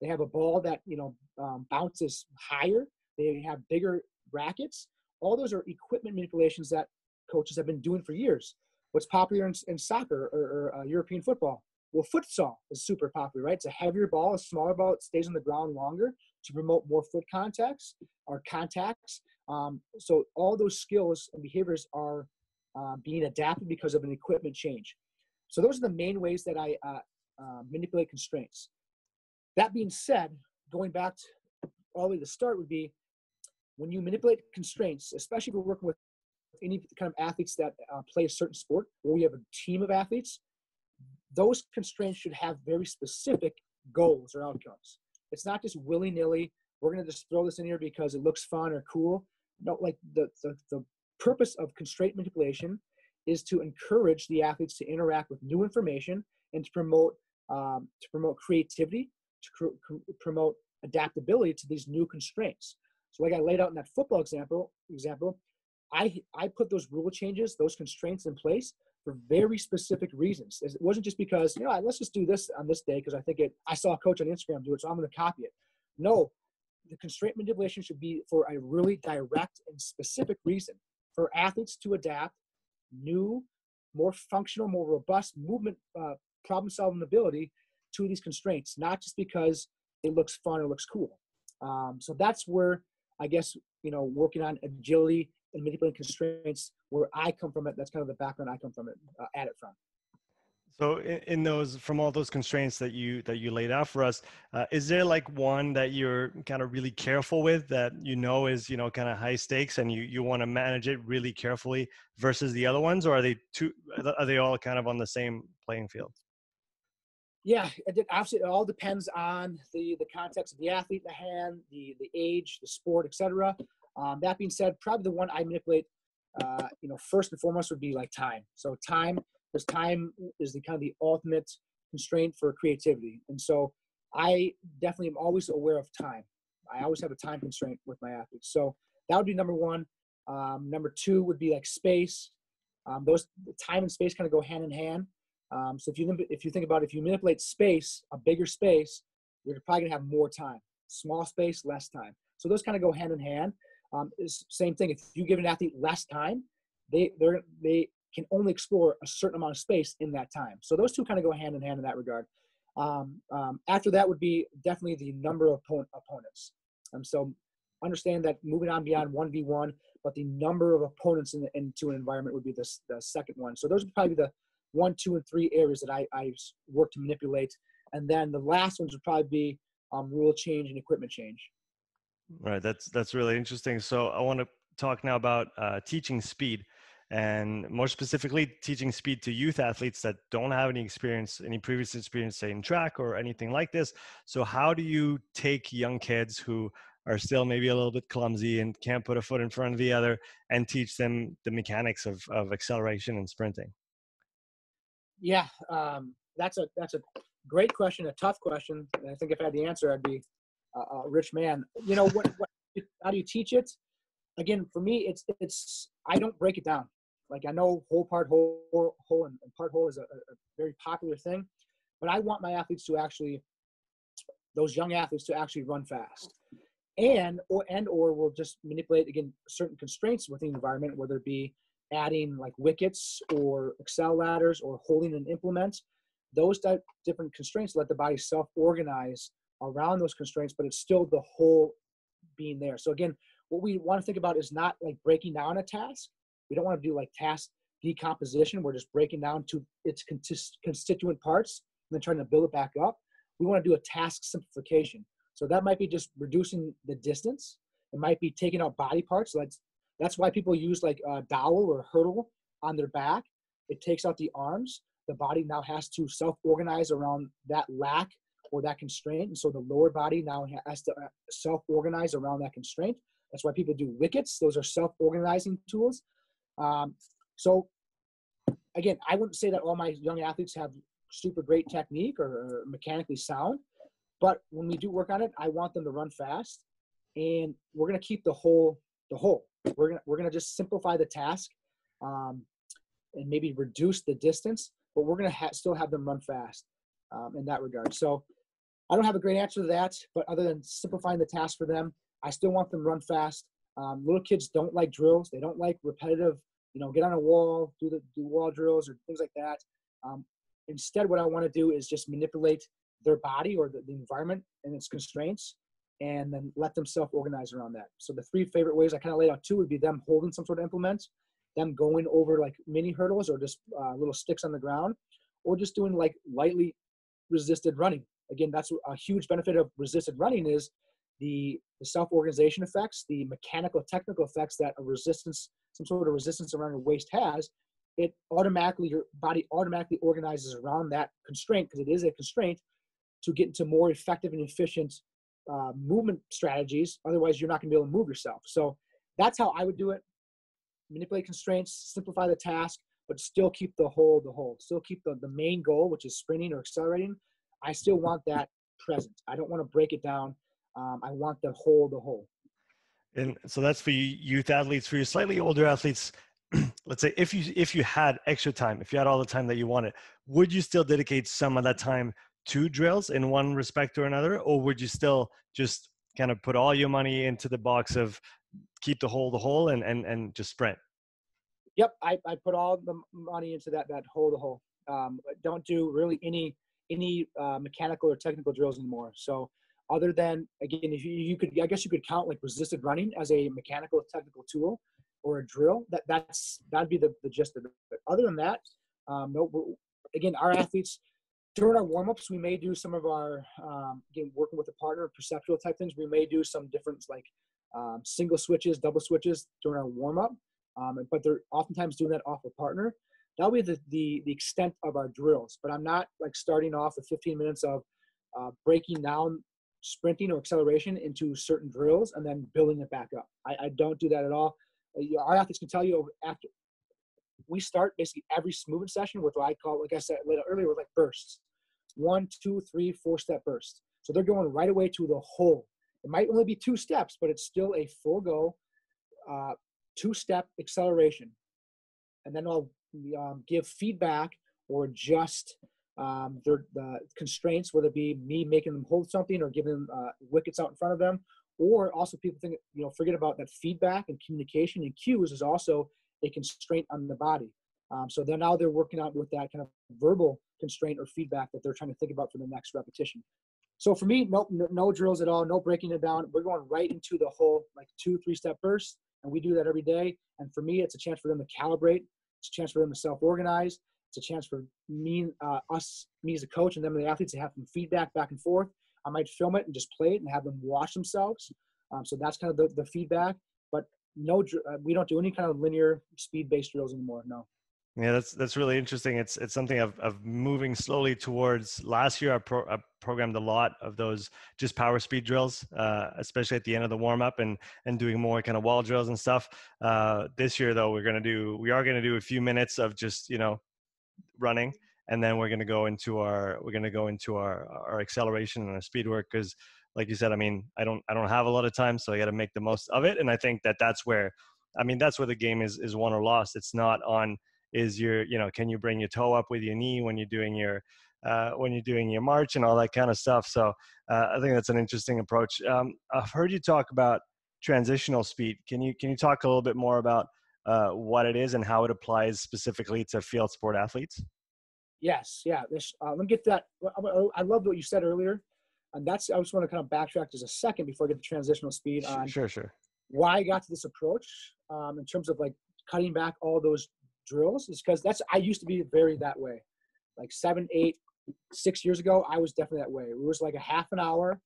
They have a ball that you know um, bounces higher. They have bigger rackets. All those are equipment manipulations that coaches have been doing for years. What's popular in, in soccer or, or uh, European football? Well, futsal is super popular, right? It's a heavier ball, a smaller ball. It stays on the ground longer to promote more foot contacts or contacts. Um, so all those skills and behaviors are uh, being adapted because of an equipment change. So those are the main ways that I uh, uh, manipulate constraints. That being said, going back to all the way to the start would be when you manipulate constraints, especially if you're working with any kind of athletes that uh, play a certain sport, or we have a team of athletes, those constraints should have very specific goals or outcomes. It's not just willy nilly. We're going to just throw this in here because it looks fun or cool. No, like the, the, the purpose of constraint manipulation is to encourage the athletes to interact with new information and to promote um, to promote creativity, to cr- promote adaptability to these new constraints. So, like I laid out in that football example, example, I I put those rule changes, those constraints in place for very specific reasons. It wasn't just because, you know, let's just do this on this day because I think it, I saw a coach on Instagram do it, so I'm going to copy it. No, the constraint manipulation should be for a really direct and specific reason for athletes to adapt new, more functional, more robust movement, uh, problem solving ability to these constraints, not just because it looks fun or looks cool. Um, so that's where I guess, you know, working on agility and manipulating constraints where I come from it. That's kind of the background I come from it, uh, at it from. So in, in, those, from all those constraints that you that you laid out for us, uh, is there like one that you're kind of really careful with that you know is you know kind of high stakes and you you want to manage it really carefully versus the other ones, or are they two? Are they all kind of on the same playing field? Yeah, it, obviously it all depends on the the context of the athlete, the hand, the the age, the sport, etc. Um, that being said, probably the one I manipulate, uh, you know, first and foremost would be like time. So time because time is the kind of the ultimate constraint for creativity. And so I definitely am always aware of time. I always have a time constraint with my athletes. So that would be number one. Um, number two would be like space. Um, those time and space kind of go hand in hand. Um, so if you if you think about it, if you manipulate space, a bigger space, you're probably gonna have more time. Small space, less time. So those kind of go hand in hand. Um, same thing. If you give an athlete less time, they they're they can only explore a certain amount of space in that time. So those two kind of go hand in hand in that regard. Um, um, after that would be definitely the number of opponents. Um, so understand that moving on beyond 1v1, but the number of opponents in into an environment would be the, the second one. So those would probably be the one, two, and three areas that I, I work to manipulate. And then the last ones would probably be um, rule change and equipment change. Right. That's that's really interesting. So I want to talk now about uh, teaching speed and more specifically teaching speed to youth athletes that don't have any experience any previous experience say in track or anything like this. So how do you take young kids who are still maybe a little bit clumsy and can't put a foot in front of the other and teach them the mechanics of, of acceleration and sprinting? Yeah um, that's a that's a great question a tough question i think if i had the answer i'd be a, a rich man. You know what, what how do you teach it? Again for me it's it's i don't break it down like I know whole part whole whole and, part whole is a, a, very popular thing, but I want my athletes to actually those young athletes to actually run fast, and or and or we'll just manipulate again certain constraints within the environment, whether it be adding like wickets or excel ladders or holding an implement. Those different constraints let the body self-organize around those constraints, but it's still the whole being there. So again, what we want to think about is not like breaking down a task, we don't want to do like task decomposition. We're just breaking down to its constituent parts and then trying to build it back up. We want to do a task simplification. So that might be just reducing the distance. It might be taking out body parts. So that's that's why people use like a dowel or a hurdle on their back. It takes out the arms. The body now has to self-organize around that lack or that constraint, and so the lower body now has to uh, self-organize around that constraint. That's why people do wickets. Those are self-organizing tools. Um, so again, I wouldn't say that all my young athletes have super great technique or, mechanically sound, but when we do work on it, I want them to run fast, and we're gonna keep the whole the whole. We're gonna we're gonna just simplify the task, um, and maybe reduce the distance, but we're gonna ha- still have them run fast um, in that regard. So I don't have a great answer to that, but other than simplifying the task for them, I still want them run fast. Um, little kids don't like drills. They don't like repetitive, you know, get on a wall, do the do wall drills or things like that. Um, instead, what I want to do is just manipulate their body or the, the environment and its constraints, and then let them self-organize around that. So the three favorite ways I kind of laid out two would be them holding some sort of implement, them going over like mini hurdles or just uh, little sticks on the ground, or just doing like lightly resisted running. Again, that's a huge benefit of resisted running is the, the self-organization effects, the mechanical technical effects that a resistance, some sort of resistance around your waist has, it automatically, your body automatically organizes around that constraint because it is a constraint to get into more effective and efficient uh, movement strategies. Otherwise, you're not going to be able to move yourself. So that's how I would do it. Manipulate constraints, simplify the task, but still keep the whole the whole. Still keep the, the main goal, which is sprinting or accelerating. I still want that present. I don't want to break it down um, I want the whole, the whole. And so that's for youth athletes. For your slightly older athletes, let's say if you if you had extra time, if you had all the time that you wanted, would you still dedicate some of that time to drills in one respect or another, or would you still just kind of put all your money into the box of keep the whole the whole and and and just sprint? Yep, I, I put all the money into that that whole the whole. Um, don't do really any any uh, mechanical or technical drills anymore. So other than again if you, you could i guess you could count like resisted running as a mechanical technical tool or a drill that that's that'd be the, the gist of it but other than that um, no again, our athletes during our warm-ups, we may do some of our um, again working with a partner, perceptual type things. We may do some different like um, single switches, double switches during our warm-up, um, but they're oftentimes doing that off a partner. That'll be the, the the extent of our drills. But I'm not like starting off with 15 minutes of uh, breaking down sprinting or acceleration into certain drills and then building it back up. I, I don't do that at all. Our athletes can tell you after we start basically every movement session with what I call, like I said earlier, with like bursts one, two, three, four step bursts. So they're going right away to the whole. It might only be two steps, but it's still a full go, uh, two step acceleration. And then I'll um, give feedback or adjust um, their the constraints, whether it be me making them hold something or giving them uh, wickets out in front of them, or also people think you know forget about that feedback and communication and cues is also a constraint on the body. Um, so then now they're working out with that kind of verbal constraint or feedback that they're trying to think about for the next repetition. So for me, no, no, no drills at all, no breaking it down. We're going right into the whole like two, three step burst, and we do that every day. And for me, it's a chance for them to calibrate. It's a chance for them to self-organize. It's a chance for me, uh, us, me as a coach, and them the athletes to have some feedback back and forth. I might film it and just play it and have them watch themselves. Um, so that's kind of the, the feedback. But no, uh, we don't do any kind of linear speed-based drills anymore. No. Yeah, that's that's really interesting. It's it's something I've, moving slowly towards. Last year, I, pro, I programmed a lot of those just power speed drills, uh, especially at the end of the warm up, and and doing more kind of wall drills and stuff. Uh, this year, though, we're gonna do we are gonna do a few minutes of just you know running, and then we're gonna go into our we're gonna go into our our acceleration and our speed work because, like you said, I mean, I don't I don't have a lot of time, so I got to make the most of it, and I think that that's where, I mean, that's where the game is is won or lost. It's not on is your you know can you bring your toe up with your knee when you're doing your uh, when you're doing your march and all that kind of stuff so uh, i think that's an interesting approach um, i've heard you talk about transitional speed can you can you talk a little bit more about uh, what it is and how it applies specifically to field sport athletes yes yeah this, uh, let me get that i love what you said earlier and that's i just want to kind of backtrack just a second before i get the transitional speed on sure sure why i got to this approach um, in terms of like cutting back all those drills is because that's I used to be very that way. Like seven, eight, six years ago, I was definitely that way. It was like a half an hour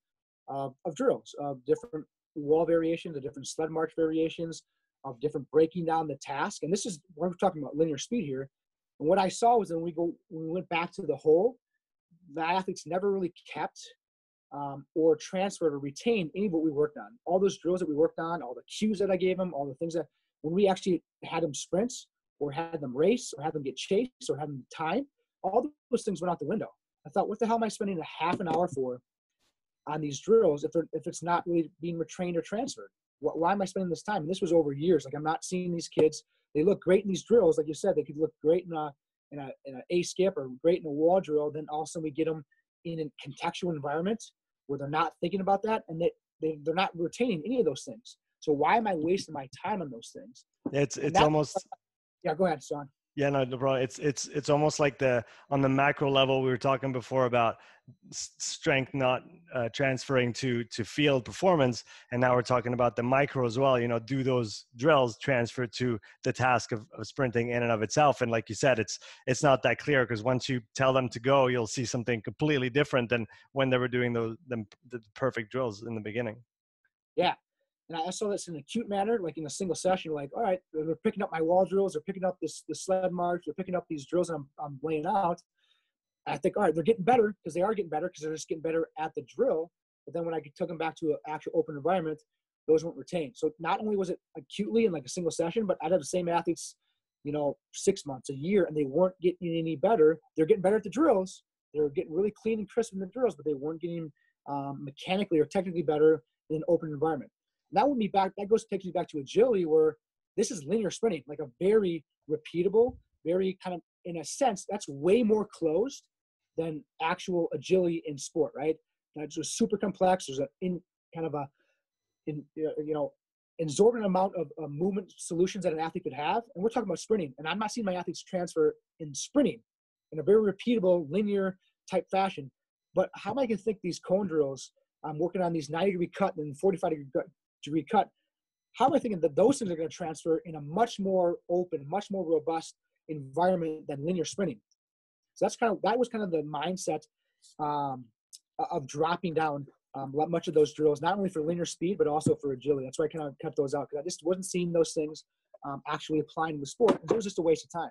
of, of drills of different wall variations, of different sled march variations, of different breaking down the task. And this is we're talking about linear speed here. And what I saw was when we go when we went back to the whole, the athletes never really kept um, or transferred or retained any of what we worked on. All those drills that we worked on, all the cues that I gave them, all the things that when we actually had them sprints, or had them race or had them get chased or had them time. All those things went out the window. I thought, what the hell am I spending a half an hour for on these drills if, if it's not really being retrained or transferred? Why am I spending this time? And this was over years. Like I'm not seeing these kids. They look great in these drills, like you said. They could look great in a in a in an A skip or great in a wall drill. Then all of a sudden we get them in a contextual environment where they're not thinking about that and they, they they're not retaining any of those things. So why am I wasting my time on those things? It's it's almost yeah, go ahead, Sean. Yeah, no, bro. It's it's it's almost like the on the macro level we were talking before about strength not uh, transferring to to field performance, and now we're talking about the micro as well. You know, do those drills transfer to the task of, of sprinting in and of itself? And like you said, it's it's not that clear because once you tell them to go, you'll see something completely different than when they were doing those the, the perfect drills in the beginning. Yeah, and I saw this in an acute manner, like in a single session, like, all right, they're picking up my wall drills, they're picking up this the sled march, they're picking up these drills I'm, I'm laying out. I think, all right, they're getting better because they are getting better because they're just getting better at the drill. But then when I took them back to an actual open environment, those weren't retained. So not only was it acutely in like a single session, but I'd have the same athletes, you know, six months, a year, and they weren't getting any better. They're getting better at the drills. They were getting really clean and crisp in the drills, but they weren't getting um, mechanically or technically better in an open environment that would be back. That goes takes you back to agility, where this is linear sprinting, like a very repeatable, very kind of in a sense that's way more closed than actual agility in sport, right? That's just super complex. There's a in kind of a in you know exorbitant amount of uh, movement solutions that an athlete could have, and we're talking about sprinting. And I'm not seeing my athletes transfer in sprinting in a very repeatable, linear type fashion. But how am I going to think these cone drills? I'm working on these 90 degree cut and 45 degree to recut. How am I thinking that those things are going to transfer in a much more open, much more robust environment than linear sprinting? So that's kind of that was kind of the mindset um, of dropping down um, much of those drills, not only for linear speed but also for agility. That's why I kind of cut those out because I just wasn't seeing those things um, actually applying to the sport. It was just a waste of time.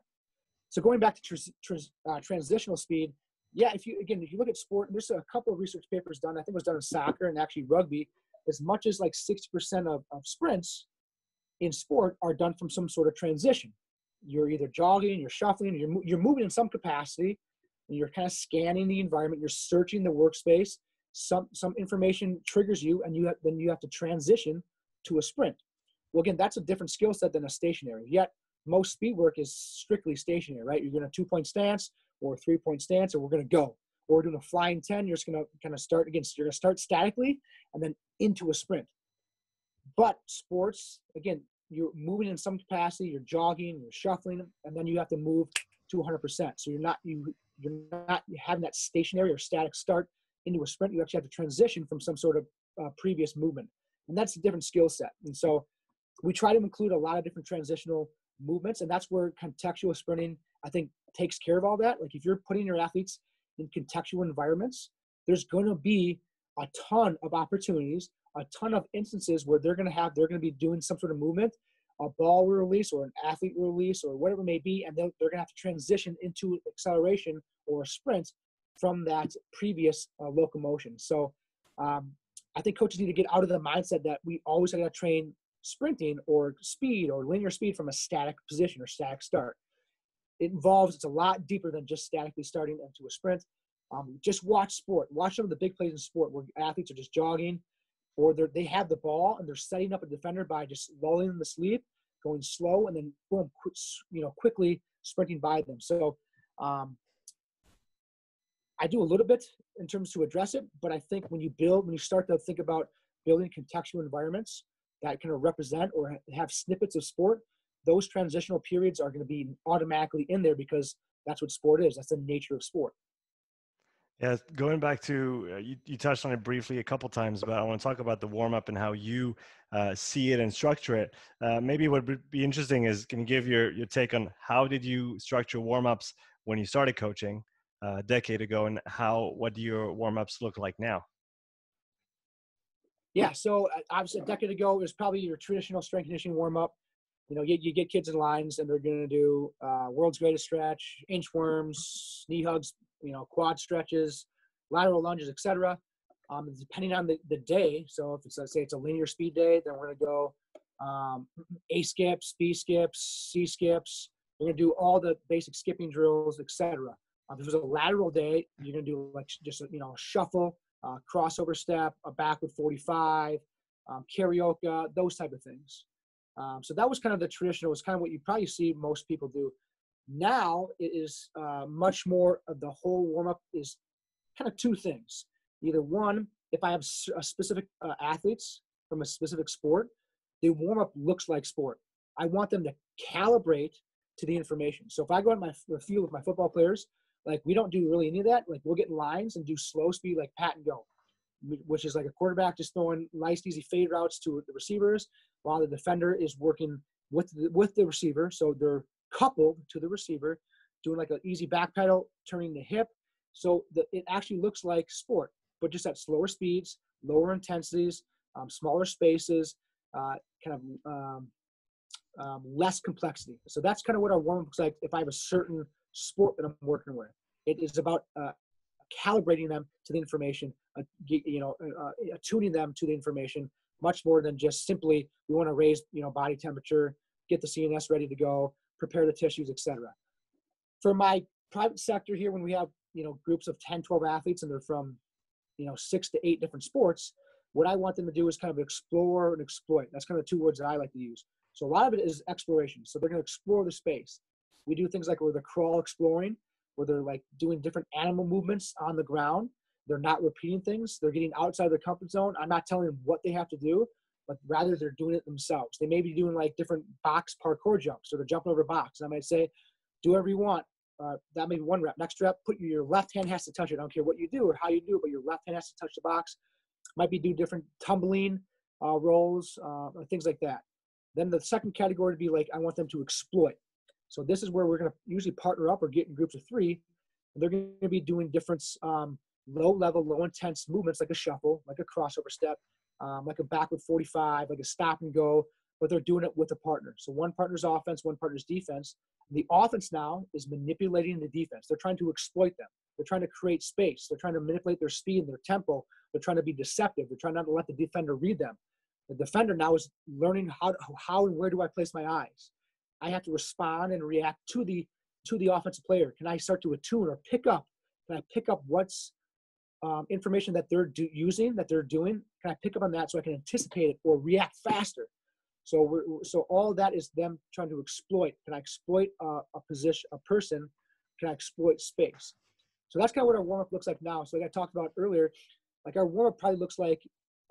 So going back to uh, transitional speed, yeah, if you again if you look at sport, there's a couple of research papers done. I think it was done in soccer and actually rugby. As much as like 60% of, of sprints in sport are done from some sort of transition. You're either jogging, you're shuffling, you're you're moving in some capacity, and you're kind of scanning the environment. You're searching the workspace. Some some information triggers you, and you have, then you have to transition to a sprint. Well, again, that's a different skill set than a stationary. Yet most speed work is strictly stationary, right? You're going to two point stance or three point stance, and we're going to go. Or doing a flying 10, you're just going to kind of start against, you're going to start statically and then into a sprint. But sports, again, you're moving in some capacity, you're jogging, you're shuffling, and then you have to move to 100%. So you're not, you, you're not having that stationary or static start into a sprint. You actually have to transition from some sort of uh, previous movement. And that's a different skill set. And so we try to include a lot of different transitional movements, and that's where contextual sprinting I think takes care of all that. Like if you're putting your athletes in contextual environments, there's going to be a ton of opportunities, a ton of instances where they're going to have they're going to be doing some sort of movement, a ball release or an athlete release or whatever it may be, and they're, they're going to have to transition into acceleration or a sprint from that previous uh, locomotion. So um, I think coaches need to get out of the mindset that we always got to train sprinting or speed or linear speed from a static position or static start. It involves, it's a lot deeper than just statically starting into a sprint. Um, just watch sport. Watch some of the big plays in sport where athletes are just jogging or they have the ball and they're setting up a defender by just lulling them to sleep, going slow, and then boom, you know, quickly sprinting by them. So um, I do a little bit in terms to address it, but I think when you build, when you start to think about building contextual environments, that kind of represent or have snippets of sport, those transitional periods are going to be automatically in there because that's what sport is. That's the nature of sport. Yeah, going back to uh, you, you touched on it briefly a couple times, but I want to talk about the warm up and how you uh, see it and structure it. Uh, maybe what would be interesting is can you give your your take on how did you structure warm ups when you started coaching uh, a decade ago, and how what do your warm ups look like now? Yeah, so uh, obviously a decade ago it was probably your traditional strength conditioning warm up. You know, you, you get kids in lines and they're going to do uh, world's greatest stretch, inchworms, knee hugs, you know, quad stretches, lateral lunges, etc. Um, depending on the, the day. So if it's let's say it's a linear speed day, then we're going to go um, A skips, B skips, C skips. We're going to do all the basic skipping drills, etc. Um, if it was a lateral day, you're going to do like just a, you know shuffle, uh, crossover step, a backward 45, um, karaoke, those type of things. Um, so that was kind of the traditional, was kind of what you probably see most people do. Now it is uh, much more of the whole warm up is kind of two things. Either one, if I have a specific uh, athletes from a specific sport, the warm up looks like sport. I want them to calibrate to the information. So if I go out my field with my football players, like we don't do really any of that. Like we'll get in lines and do slow speed, like pat and go, which is like a quarterback just throwing nice, easy fade routes to the receivers, while the defender is working with the, with the receiver. So they're coupled to the receiver, doing like an easy back pedal, turning the hip. So the, it actually looks like sport, but just at slower speeds, lower intensities, um, smaller spaces, uh, kind of um, um, less complexity. So that's kind of what our warm looks like if I have a certain sport that I'm working with. It is about uh, calibrating them to the information, uh, you know, uh, uh, them to the information much more than just simply we want to raise, you know, body temperature, get the CNS ready to go, prepare the tissues, etc. For my private sector here, when we have, you know, groups of 10, 12 athletes and they're from, you know, six to eight different sports, what I want them to do is kind of explore and exploit. That's kind of the two words that I like to use. So a lot of it is exploration. So they're going to explore the space. We do things like where they're crawl exploring, where they're like doing different animal movements on the ground. They're not repeating things. They're getting outside their comfort zone. I'm not telling them what they have to do, but rather they're doing it themselves. They may be doing like different box parkour jumps, or they're jumping over box. And I might say, do whatever you want. Uh, that may be one rep. Next rep, put your left hand has to touch it. I don't care what you do or how you do it, but your left hand has to touch the box. Might be do different tumbling uh, rolls, uh, things like that. Then the second category would be like I want them to exploit. So this is where we're going to usually partner up or get in groups of three they're going to be doing different um, low level, low intense movements like a shuffle, like a crossover step, um, like a backward 45, like a stop and go, but they're doing it with a partner. So one partner's offense, one partner's defense. The offense now is manipulating the defense. They're trying to exploit them. They're trying to create space. They're trying to manipulate their speed and their tempo. They're trying to be deceptive. They're trying not to let the defender read them. The defender now is learning how, how and where do I place my eyes. I have to respond and react to the to the offensive player. Can I start to attune or pick up? Can I pick up what's um, information that they're do, using that they're doing? Can I pick up on that so I can anticipate it or react faster? So we're, so all that is them trying to exploit. Can I exploit a, position, a person? Can I exploit space? So that's kind of what our warm up looks like now. So like I talked about earlier, like our warm up probably looks like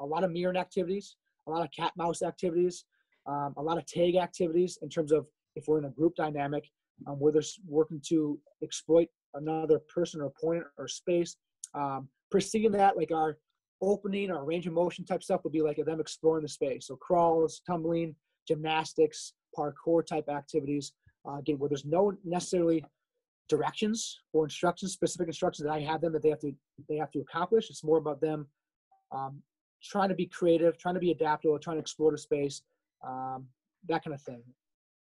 a lot of mirroring activities, a lot of cat mouse activities, um, a lot of tag activities in terms of if we're in a group dynamic um, where they're working to exploit another person or opponent or space. Um, preceding that, like our opening or range of motion type stuff would be like them exploring the space. So crawls, tumbling, gymnastics, parkour type activities. Uh, again, where there's no necessarily directions or instructions, specific instructions that I have them that they have to they have to accomplish. It's more about them um, trying to be creative, trying to be adaptable, trying to explore the space, um, that kind of thing.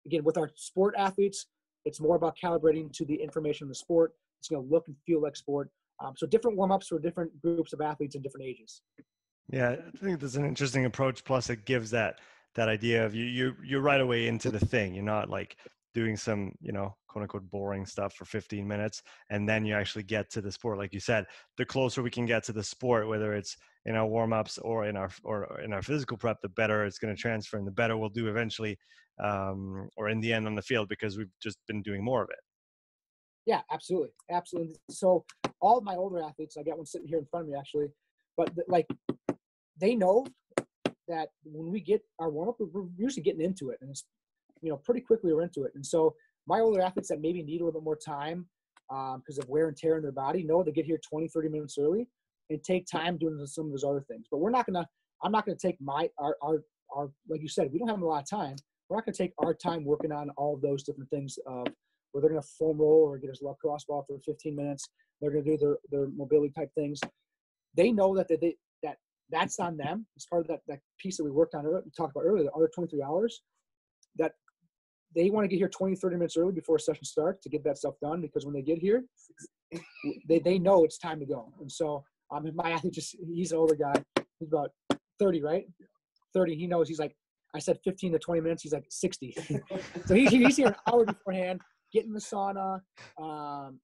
Again, with our sport athletes, it's more about calibrating to the information of the sport. It's going to look and feel like sport. Um, so different warm ups for different groups of athletes in different ages. Yeah, I think that's an interesting approach. Plus, it gives that that idea of you you you're right away into the thing. You're not like doing some you know quote unquote boring stuff for 15 minutes and then you actually get to the sport like you said the closer we can get to the sport whether it's in our warm-ups or in our or in our physical prep the better it's going to transfer and the better we'll do eventually um, or in the end on the field because we've just been doing more of it yeah, absolutely, absolutely. So all my older athletes, I got one sitting here in front of me actually, but like they know that when we get our warm up, we're usually getting into it, and it's you know pretty quickly we're into it. And so my older athletes that maybe need a little bit more time because um, of wear and tear in their body know they get here 20, 30 minutes early and take time doing some of those other things. But we're not gonna, I'm not gonna take my our our our like you said, we don't have a lot of time. We're not gonna take our time working on all those different things of where they're going to foam roll or get a lacrosse ball for 15 minutes. They're going to do their, their mobility type things. They know that they, that that's on them. It's part of that, that piece that we worked on, we talked about earlier, the other 23 hours, that they want to get here 20, 30 minutes early before session starts to get that stuff done because when they get here, they, they know it's time to go. And so um, my athlete just, he's an older guy. He's about 30, right? 30. He knows he's like, I said 15 to 20 minutes. He's like 60. so he's, he's here an hour beforehand getting the sauna, um,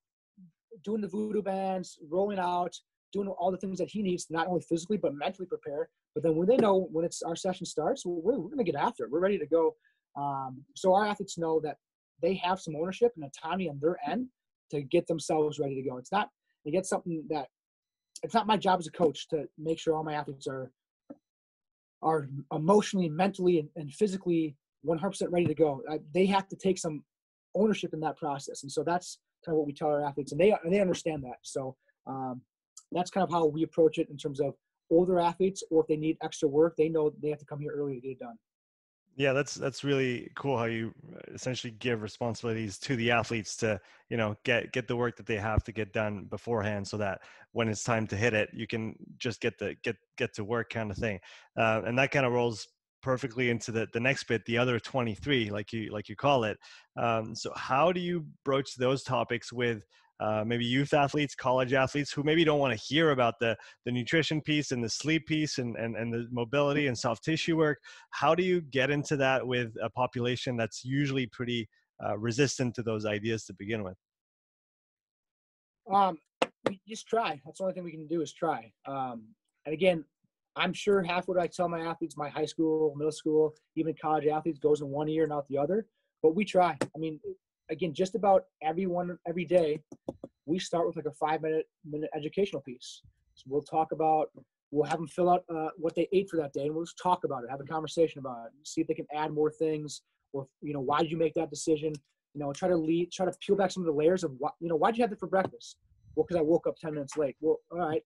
doing the voodoo bands, rolling out, doing all the things that he needs, not only physically but mentally prepare. But then when they know when it's our session starts, we're, we're going to get after it. We're ready to go. Um, so our athletes know that they have some ownership and autonomy on their end to get themselves ready to go. It's not to get something that it's not my job as a coach to make sure all my athletes are are emotionally, mentally, and, and physically 100% ready to go. I, they have to take some ownership in that process. And so that's kind of what we tell our athletes, and they and they understand that. So um, that's kind of how we approach it in terms of older athletes, or if they need extra work, they know they have to come here early to get it done. Yeah, that's that's really cool how you uh, essentially give responsibilities to the athletes to you know get get the work that they have to get done beforehand, so that when it's time to hit it, you can just get the get get to work kind of thing, uh, and that kind of rolls perfectly into the, the next bit the other 23 like you like you call it. Um, so how do you broach those topics with uh, maybe youth athletes college athletes who maybe don't want to hear about the the nutrition piece and the sleep piece and, and and the mobility and soft tissue work? How do you get into that with a population that's usually pretty uh, resistant to those ideas to begin with? Um just try. That's the only thing we can do is try. Um and again I'm sure half what I tell my athletes, my high school, middle school, even college athletes, goes in one ear and the other. But we try. I mean, again, just about everyone every day, we start with like a five minute minute educational piece. So we'll talk about, we'll have them fill out uh, what they ate for that day, and we'll just talk about it, have a conversation about it, see if they can add more things, or you know, why did you make that decision? You know, try to lead, try to peel back some of the layers of what, you know, why'd you have that for breakfast? Well, because I woke up ten minutes late. Well, all right.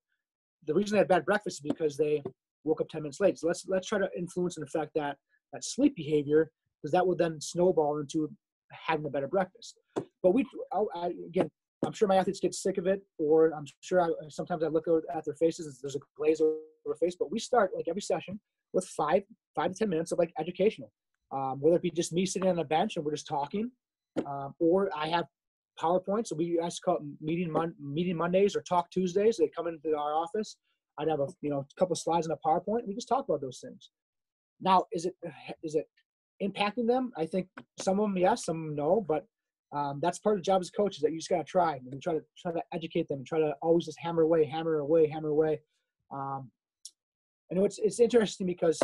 The reason they had bad breakfast is because they woke up 10 minutes late. So let's let's try to influence and affect that that sleep behavior because that will then snowball into having a better breakfast. But we I, again I'm sure my athletes get sick of it, or I'm sure I, sometimes I look at their faces and there's a glaze over their face. But we start like every session with five, five to ten minutes of like educational, um, whether it be just me sitting on a bench and we're just talking, um, or I have PowerPoints. So we used to call it meeting Mon- meeting Mondays or Talk Tuesdays. They come into our office. I'd have a you know a couple slides in a PowerPoint. We just talk about those things. Now, is it is it impacting them? I think some of them yes, some of them no. But um, that's part of the job as coaches that you just got to try and try to try to educate them and try to always just hammer away, hammer away, hammer away. Um, I know it's it's interesting because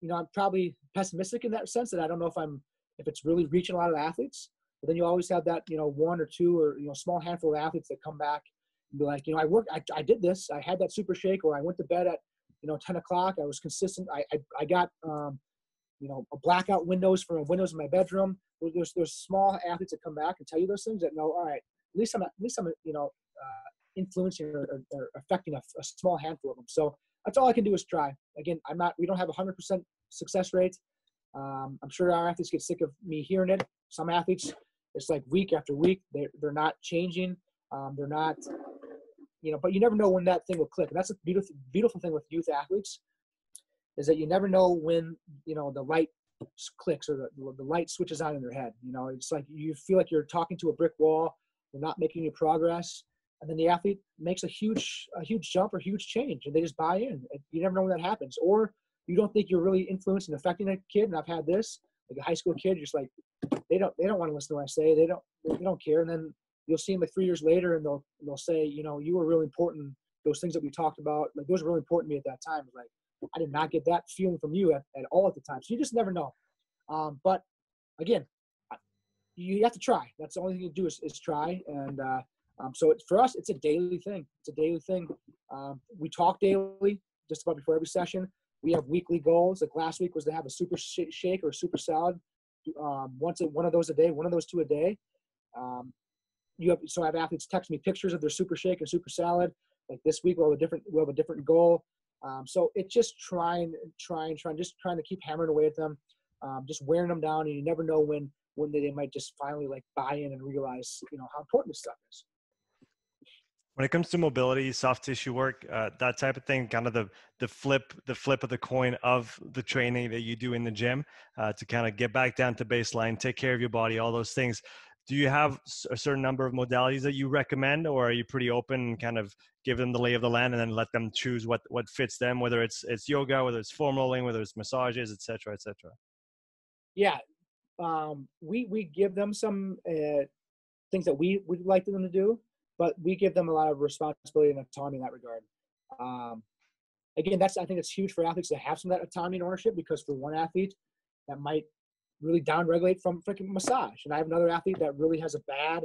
you know I'm probably pessimistic in that sense that I don't know if I'm if it's really reaching a lot of athletes. But then you always have that you know one or two or you know small handful of athletes that come back be like you know I worked I, I did this I had that super shake or I went to bed at you know 10 o'clock I was consistent I I, I got um, you know a blackout windows from windows in my bedroom. There's there's small athletes that come back and tell you those things that know all right at least I'm at least I'm you know uh, influencing or, or, affecting a, a, small handful of them. So that's all I can do is try. Again, I'm not. We don't have hundred percent success rate. Um, I'm sure our athletes get sick of me hearing it. Some athletes, it's like week after week, they're they're not changing. Um, they're not, you know. But you never know when that thing will click. And that's a beautiful beautiful thing with youth athletes, is that you never know when you know the light clicks or the, the light switches on in their head. You know, it's like you feel like you're talking to a brick wall. you're not making any progress and then the athlete makes a huge a huge jump or huge change and they just buy in you never know when that happens or you don't think you're really influencing and affecting a kid and i've had this like a high school kid just like they don't they don't want to listen to what i say they don't they don't care and then you'll see them like three years later and they'll they'll say you know you were really important those things that we talked about like those were really important to me at that time like i did not get that feeling from you at, at all at the time so you just never know um, but again you have to try that's the only thing you do is, is try and uh, um, so it, for us, it's a daily thing. It's a daily thing. Um, we talk daily, just about before every session. We have weekly goals. Like last week was to have a super sh- shake or a super salad, um, once a, one of those a day, one of those two a day. Um, you have so I have athletes text me pictures of their super shake and super salad. Like this week, we'll have a different we'll have a different goal. Um, so it's just trying, trying, trying, just trying to keep hammering away at them, um, just wearing them down, and you never know when when they, they might just finally like buy in and realize you know how important this stuff is when it comes to mobility soft tissue work uh, that type of thing kind of the the flip the flip of the coin of the training that you do in the gym uh, to kind of get back down to baseline take care of your body all those things do you have a certain number of modalities that you recommend or are you pretty open and kind of give them the lay of the land and then let them choose what what fits them whether it's it's yoga whether it's foam rolling whether it's massages etc etc yeah um, we we give them some uh, things that we would like them to do but we give them a lot of responsibility and autonomy in that regard. Um, again, that's I think it's huge for athletes to have some of that autonomy and ownership because for one athlete, that might really downregulate from freaking massage, and I have another athlete that really has a bad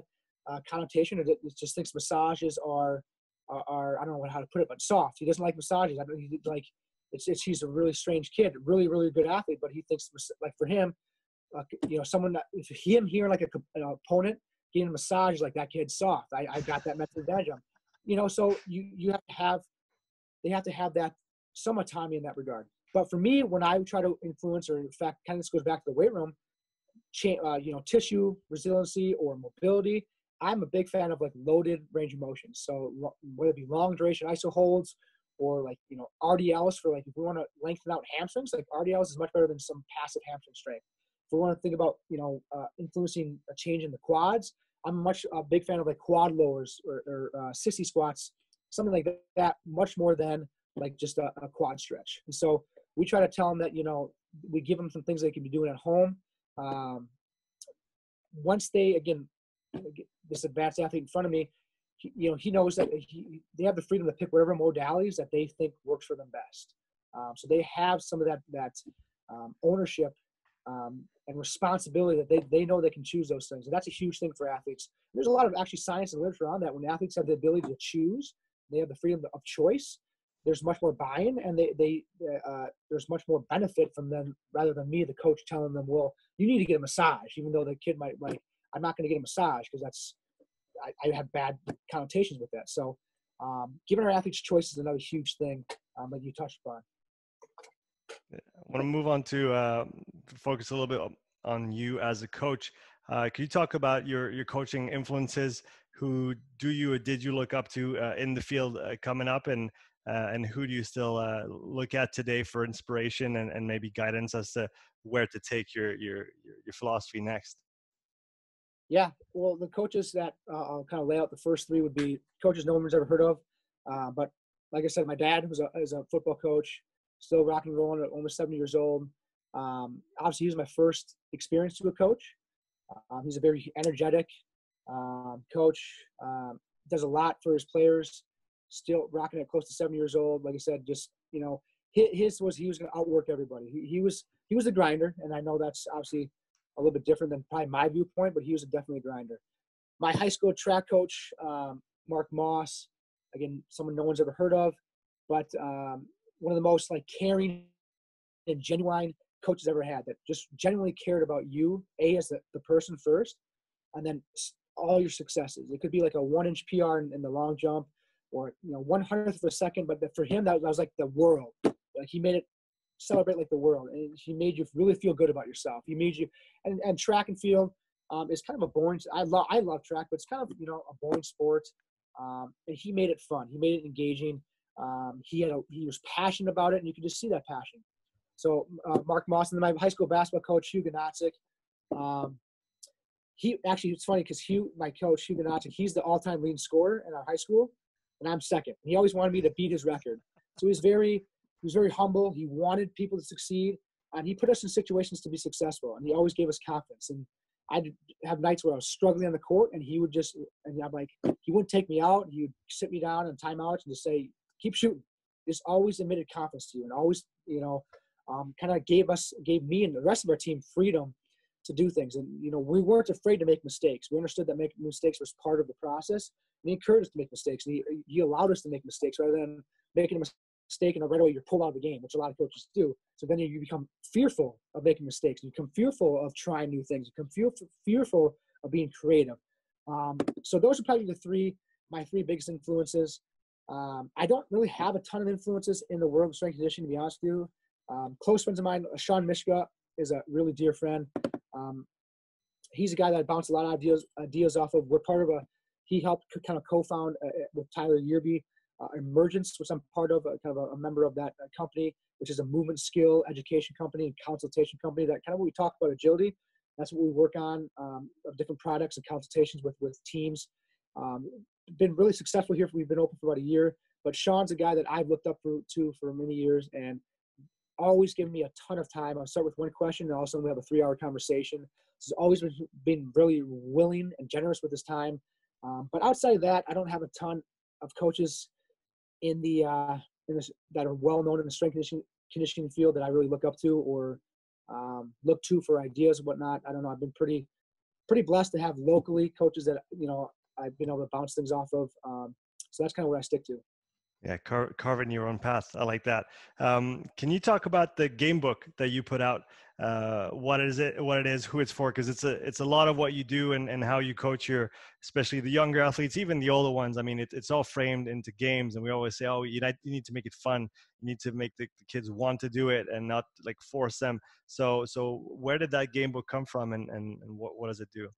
uh, connotation. It, it just thinks massages are, are, are I don't know how to put it, but soft. He doesn't like massages. I don't he, like. It's, it's he's a really strange kid, really really good athlete, but he thinks like for him, uh, you know, someone that, him hearing like a, an opponent getting a massage like that kid's soft. I, I got that mental advantage on. You know, so you you have to have they have to have that some autonomy in that regard. But for me, when I try to influence, or in fact, kind of this goes back to the weight room, cha- uh, you know, tissue resiliency or mobility. I'm a big fan of like loaded range of motion. So whether it be long duration iso holds or like you know RDLs for like if we want to lengthen out hamstrings, like RDLs is much better than some passive hamstring strength if we want to think about you know uh, influencing a change in the quads, I'm much a big fan of like quad lowers or, or uh, sissy squats, something like that, much more than like just a, a, quad stretch. And so we try to tell them that you know we give them some things they can be doing at home. Um, once they again, this advanced athlete in front of me, he, you know he knows that he, they have the freedom to pick whatever modalities that they think works for them best. Um, so they have some of that that um, ownership um, and responsibility that they, they know they can choose those things. And that's a huge thing for athletes. There's a lot of actually science and literature on that. When athletes have the ability to choose, they have the freedom of choice. There's much more buy-in, and they they uh, there's much more benefit from them rather than me, the coach, telling them, "Well, you need to get a massage," even though the kid might like, "I'm not going to get a massage because that's I, I, have bad connotations with that." So, um, giving our athletes choice is another huge thing, um, like you touched upon. I want to move on to uh, focus a little bit on you as a coach. Uh, can you talk about your your coaching influences? Who do you or did you look up to uh, in the field uh, coming up, and uh, and who do you still uh, look at today for inspiration and, and maybe guidance as to where to take your your your, philosophy next? Yeah, well, the coaches that uh, I'll kind of lay out the first three would be coaches no one's ever heard of, uh, but like I said, my dad was a, is a football coach, still rock and rolling at almost 70 years old. Um, obviously, he was my first experience to a coach. Um, he's a very energetic um, coach. Um, does a lot for his players. Still rocking at close to seven years old. Like I said, just you know, his, was he was going to outwork everybody. He, he was he was a grinder, and I know that's obviously a little bit different than probably my viewpoint, but he was a definitely a grinder. My high school track coach, um, Mark Moss, again, someone no one's ever heard of, but um, one of the most like caring and genuine coaches ever had that just genuinely cared about you, A, as the, the person first, and then all your successes. It could be like a one inch PR in, in the long jump or, you know, one hundredth of a second, but for him, that, was like the world. Like he made it celebrate like the world and he made you really feel good about yourself. He made you, and, and track and field um, is kind of a boring, I love, I love track, but it's kind of, you know, a boring sport. Um, and he made it fun. He made it engaging. Um, he had a, he was passionate about it, and you could just see that passion. So uh, Mark Moss and my high school basketball coach Hugh Ganatzik, um, he actually it's funny because Hugh, my coach Hugh Ganatzik, he's the all-time leading scorer in our high school, and I'm second. He always wanted me to beat his record. So he was very he was very humble. He wanted people to succeed, and he put us in situations to be successful. And he always gave us confidence. And I'd have nights where I was struggling on the court, and he would just and I'm like he wouldn't take me out. He'd sit me down in timeouts and just say, "Keep shooting." Just always admitted confidence to you, and always you know um, kind of gave us, gave me and the rest of our team freedom to do things. And, you know, we weren't afraid to make mistakes. We understood that making mistakes was part of the process. He encouraged us to make mistakes. And he, he allowed us to make mistakes rather than making a mistake and right away you're pulled out of the game, which a lot of coaches do. So then you become fearful of making mistakes. You become fearful of trying new things. You become fearful, fearful of being creative. Um, so those are probably the three, my three biggest influences. Um, I don't really have a ton of influences in the world of strength conditioning, to be honest with you. Um, close friends of mine, Sean Myszka is a really dear friend. Um, he's a guy that I bounce a lot of ideas ideas off of. We're part of a. He helped kind of co-found uh, uh, with Tyler Yearby, uh, Emergence, which I'm part of, kind of a, a member of that company, which is a movement skill education company and consultation company. That kind of what we talk about agility. That's what we work on um, of different products and consultations with with teams. Um, been really successful here. We've been open for about a year, but Sean's a guy that I've looked up for, to for many years, and always given me a ton of time. I'll start with one question, and all of a sudden we have a three-hour conversation. He's always been, been really willing and generous with his time. Um, but outside of that, I don't have a ton of coaches in the uh, in that are well known in the strength conditioning, conditioning field that I really look up to or um, look to for ideas and whatnot. I don't know. I've been pretty pretty blessed to have locally coaches that you know I've been able to bounce things off of. Um, so that's kind of what I stick to. Yeah, car- carving your own path. I like that. Um, can you talk about the game book that you put out? Uh, what is it? What it is? Who it's for? Because it's a it's a lot of what you do and, and how you coach your, especially the younger athletes, even the older ones. I mean, it, it's all framed into games, and we always say, oh, you, you need to make it fun. You need to make the, the kids want to do it and not like force them. So so where did that game book come from, and and, and what what does it do?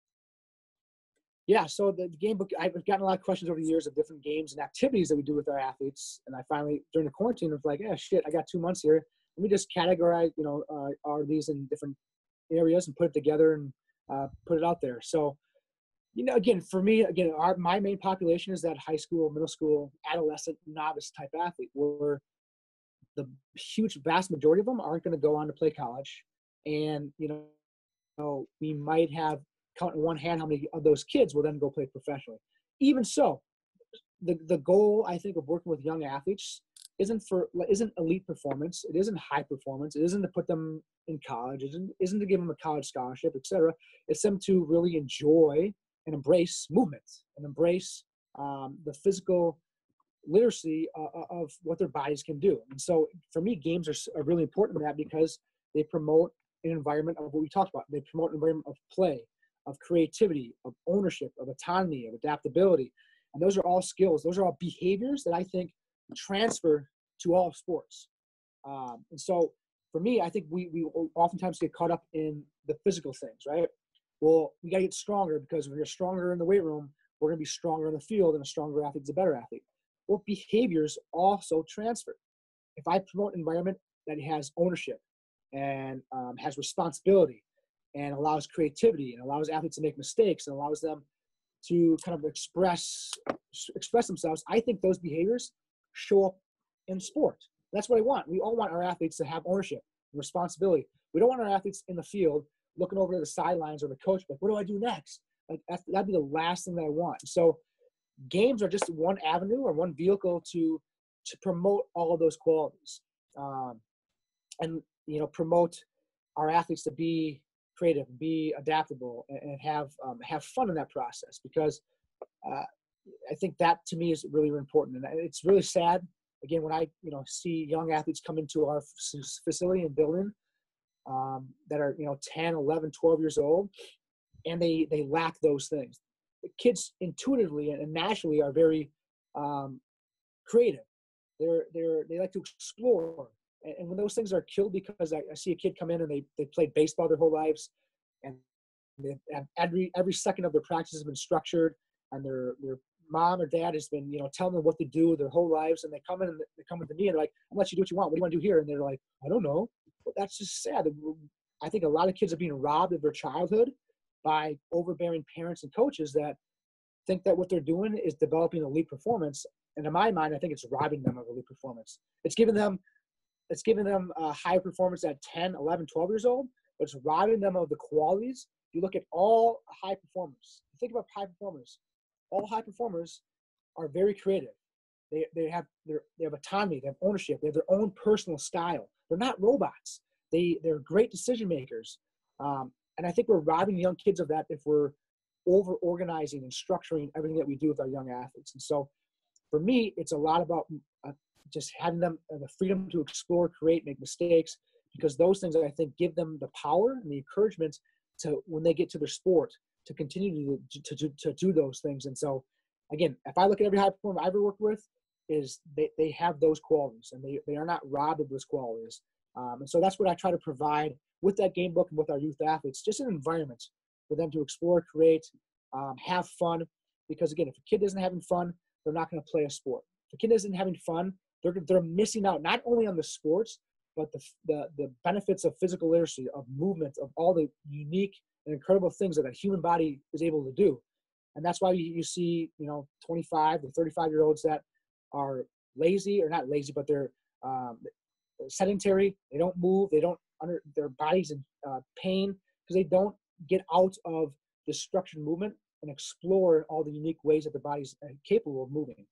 Yeah, so the, game book, I've gotten a lot of questions over the years of different games and activities that we do with our athletes. And I finally, during the quarantine, was like, yeah, shit, I got two months here. Let me just categorize, you know, uh, these in different areas and put it together and uh, put it out there. So, you know, again, for me, again, our, my main population is that high school, middle school, adolescent, novice type athlete, where the huge vast majority of them aren't going to go on to play college. And, you know, we might have count in one hand how many of those kids will then go play professionally. Even so, the, the goal I think of working with young athletes isn't for isn't elite performance. It isn't high performance. It isn't to put them in college. It isn't, isn't to give them a college scholarship, etc. It's them to really enjoy and embrace movement and embrace um, the physical literacy uh, uh, of what their bodies can do. And so, for me, games are, are really important in that because they promote an environment of what we talked about. They promote an environment of play, of creativity, of ownership, of autonomy, of adaptability. And those are all skills. Those are all behaviors that I think transfer to all sports. Um, and so for me, I think we, we oftentimes get caught up in the physical things, right? Well, we got to get stronger because when you're stronger in the weight room, we're going to be stronger in the field, and a stronger athlete is a better athlete. Well, behaviors also transfer. If I promote an environment that has ownership and um, has responsibility and allows creativity and allows athletes to make mistakes and allows them to kind of express express themselves, I think those behaviors show up in sport. That's what I want. We all want our athletes to have ownership and responsibility. We don't want our athletes in the field looking over to the sidelines or the coach, like, what do I do next? Like that'd be the last thing that I want. So games are just one avenue or one vehicle to to promote all of those qualities, um, and you know promote our athletes to be creative, be adaptable, and, and have um, have fun in that process. Because uh, I think that to me is really, really important, and it's really sad. Again, when I you know see young athletes come into our facility and building um, that are you know 10, 11, 12 years old, and they they lack those things. The kids intuitively and naturally are very um, creative. They're they're they like to explore, and, when those things are killed because I, I, see a kid come in and they they played baseball their whole lives, and every every second of their practice has been structured, and their their mom or dad has been you know telling them what to do their whole lives, and they come in and they come to me and they're like, "I'm let you do what you want. What do you want to do here?" And they're like, "I don't know." But that's just sad. I think a lot of kids are being robbed of their childhood by overbearing parents and coaches that think that what they're doing is developing elite performance. And in my mind, I think it's robbing them of elite performance. It's giving them, it's giving them a high performance at 10, 11, 12 years old, but it's robbing them of the qualities. You look at all high performers. Think about high performers. All high performers are very creative. They, they have they have autonomy. They have ownership. They have their own personal style. They're not robots. They they're great decision makers. Um, and I think we're robbing young kids of that if we're over organizing and structuring everything that we do with our young athletes. And so for me, it's a lot about uh, just having them uh, the freedom to explore, create, make mistakes, because those things I think give them the power and the encouragement to when they get to their sport to continue to, to, to, to do those things. And so again, if I look at every high performer I've ever worked with, is they, they have those qualities and they, they are not robbed of those qualities. Um, and so that's what I try to provide with that game book and with our youth athletes, just an environment for them to explore, create, um, have fun. Because again, if a kid isn't having fun, they're not going to play a sport. If a kid isn't having fun, they're, they're missing out not only on the sports, but the, the, the benefits of physical literacy, of movement, of all the unique and incredible things that a human body is able to do. And that's why you, you see, you know, 25 to 35 year olds that are lazy or not lazy, but they're um, sedentary. They don't move. They don't under their bodies in uh, pain because they don't get out of the structured movement and explore all the unique ways that the body's capable of moving.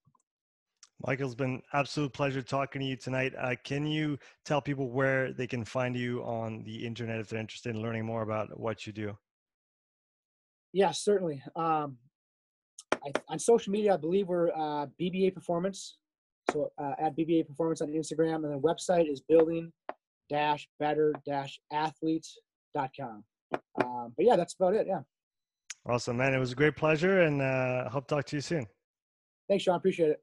Michael, it's been absolute pleasure talking to you tonight. Uh, can you tell people where they can find you on the internet if they're interested in learning more about what you do? Yeah, certainly. Um, I, on social media, I believe we're uh, BBA Performance. So uh, at BBA Performance on Instagram, and the website is building dash better dash athletes.com. Um, but yeah, that's about it. Yeah. Awesome, man. It was a great pleasure, and uh, hope to talk to you soon. Thanks, Sean. Appreciate it.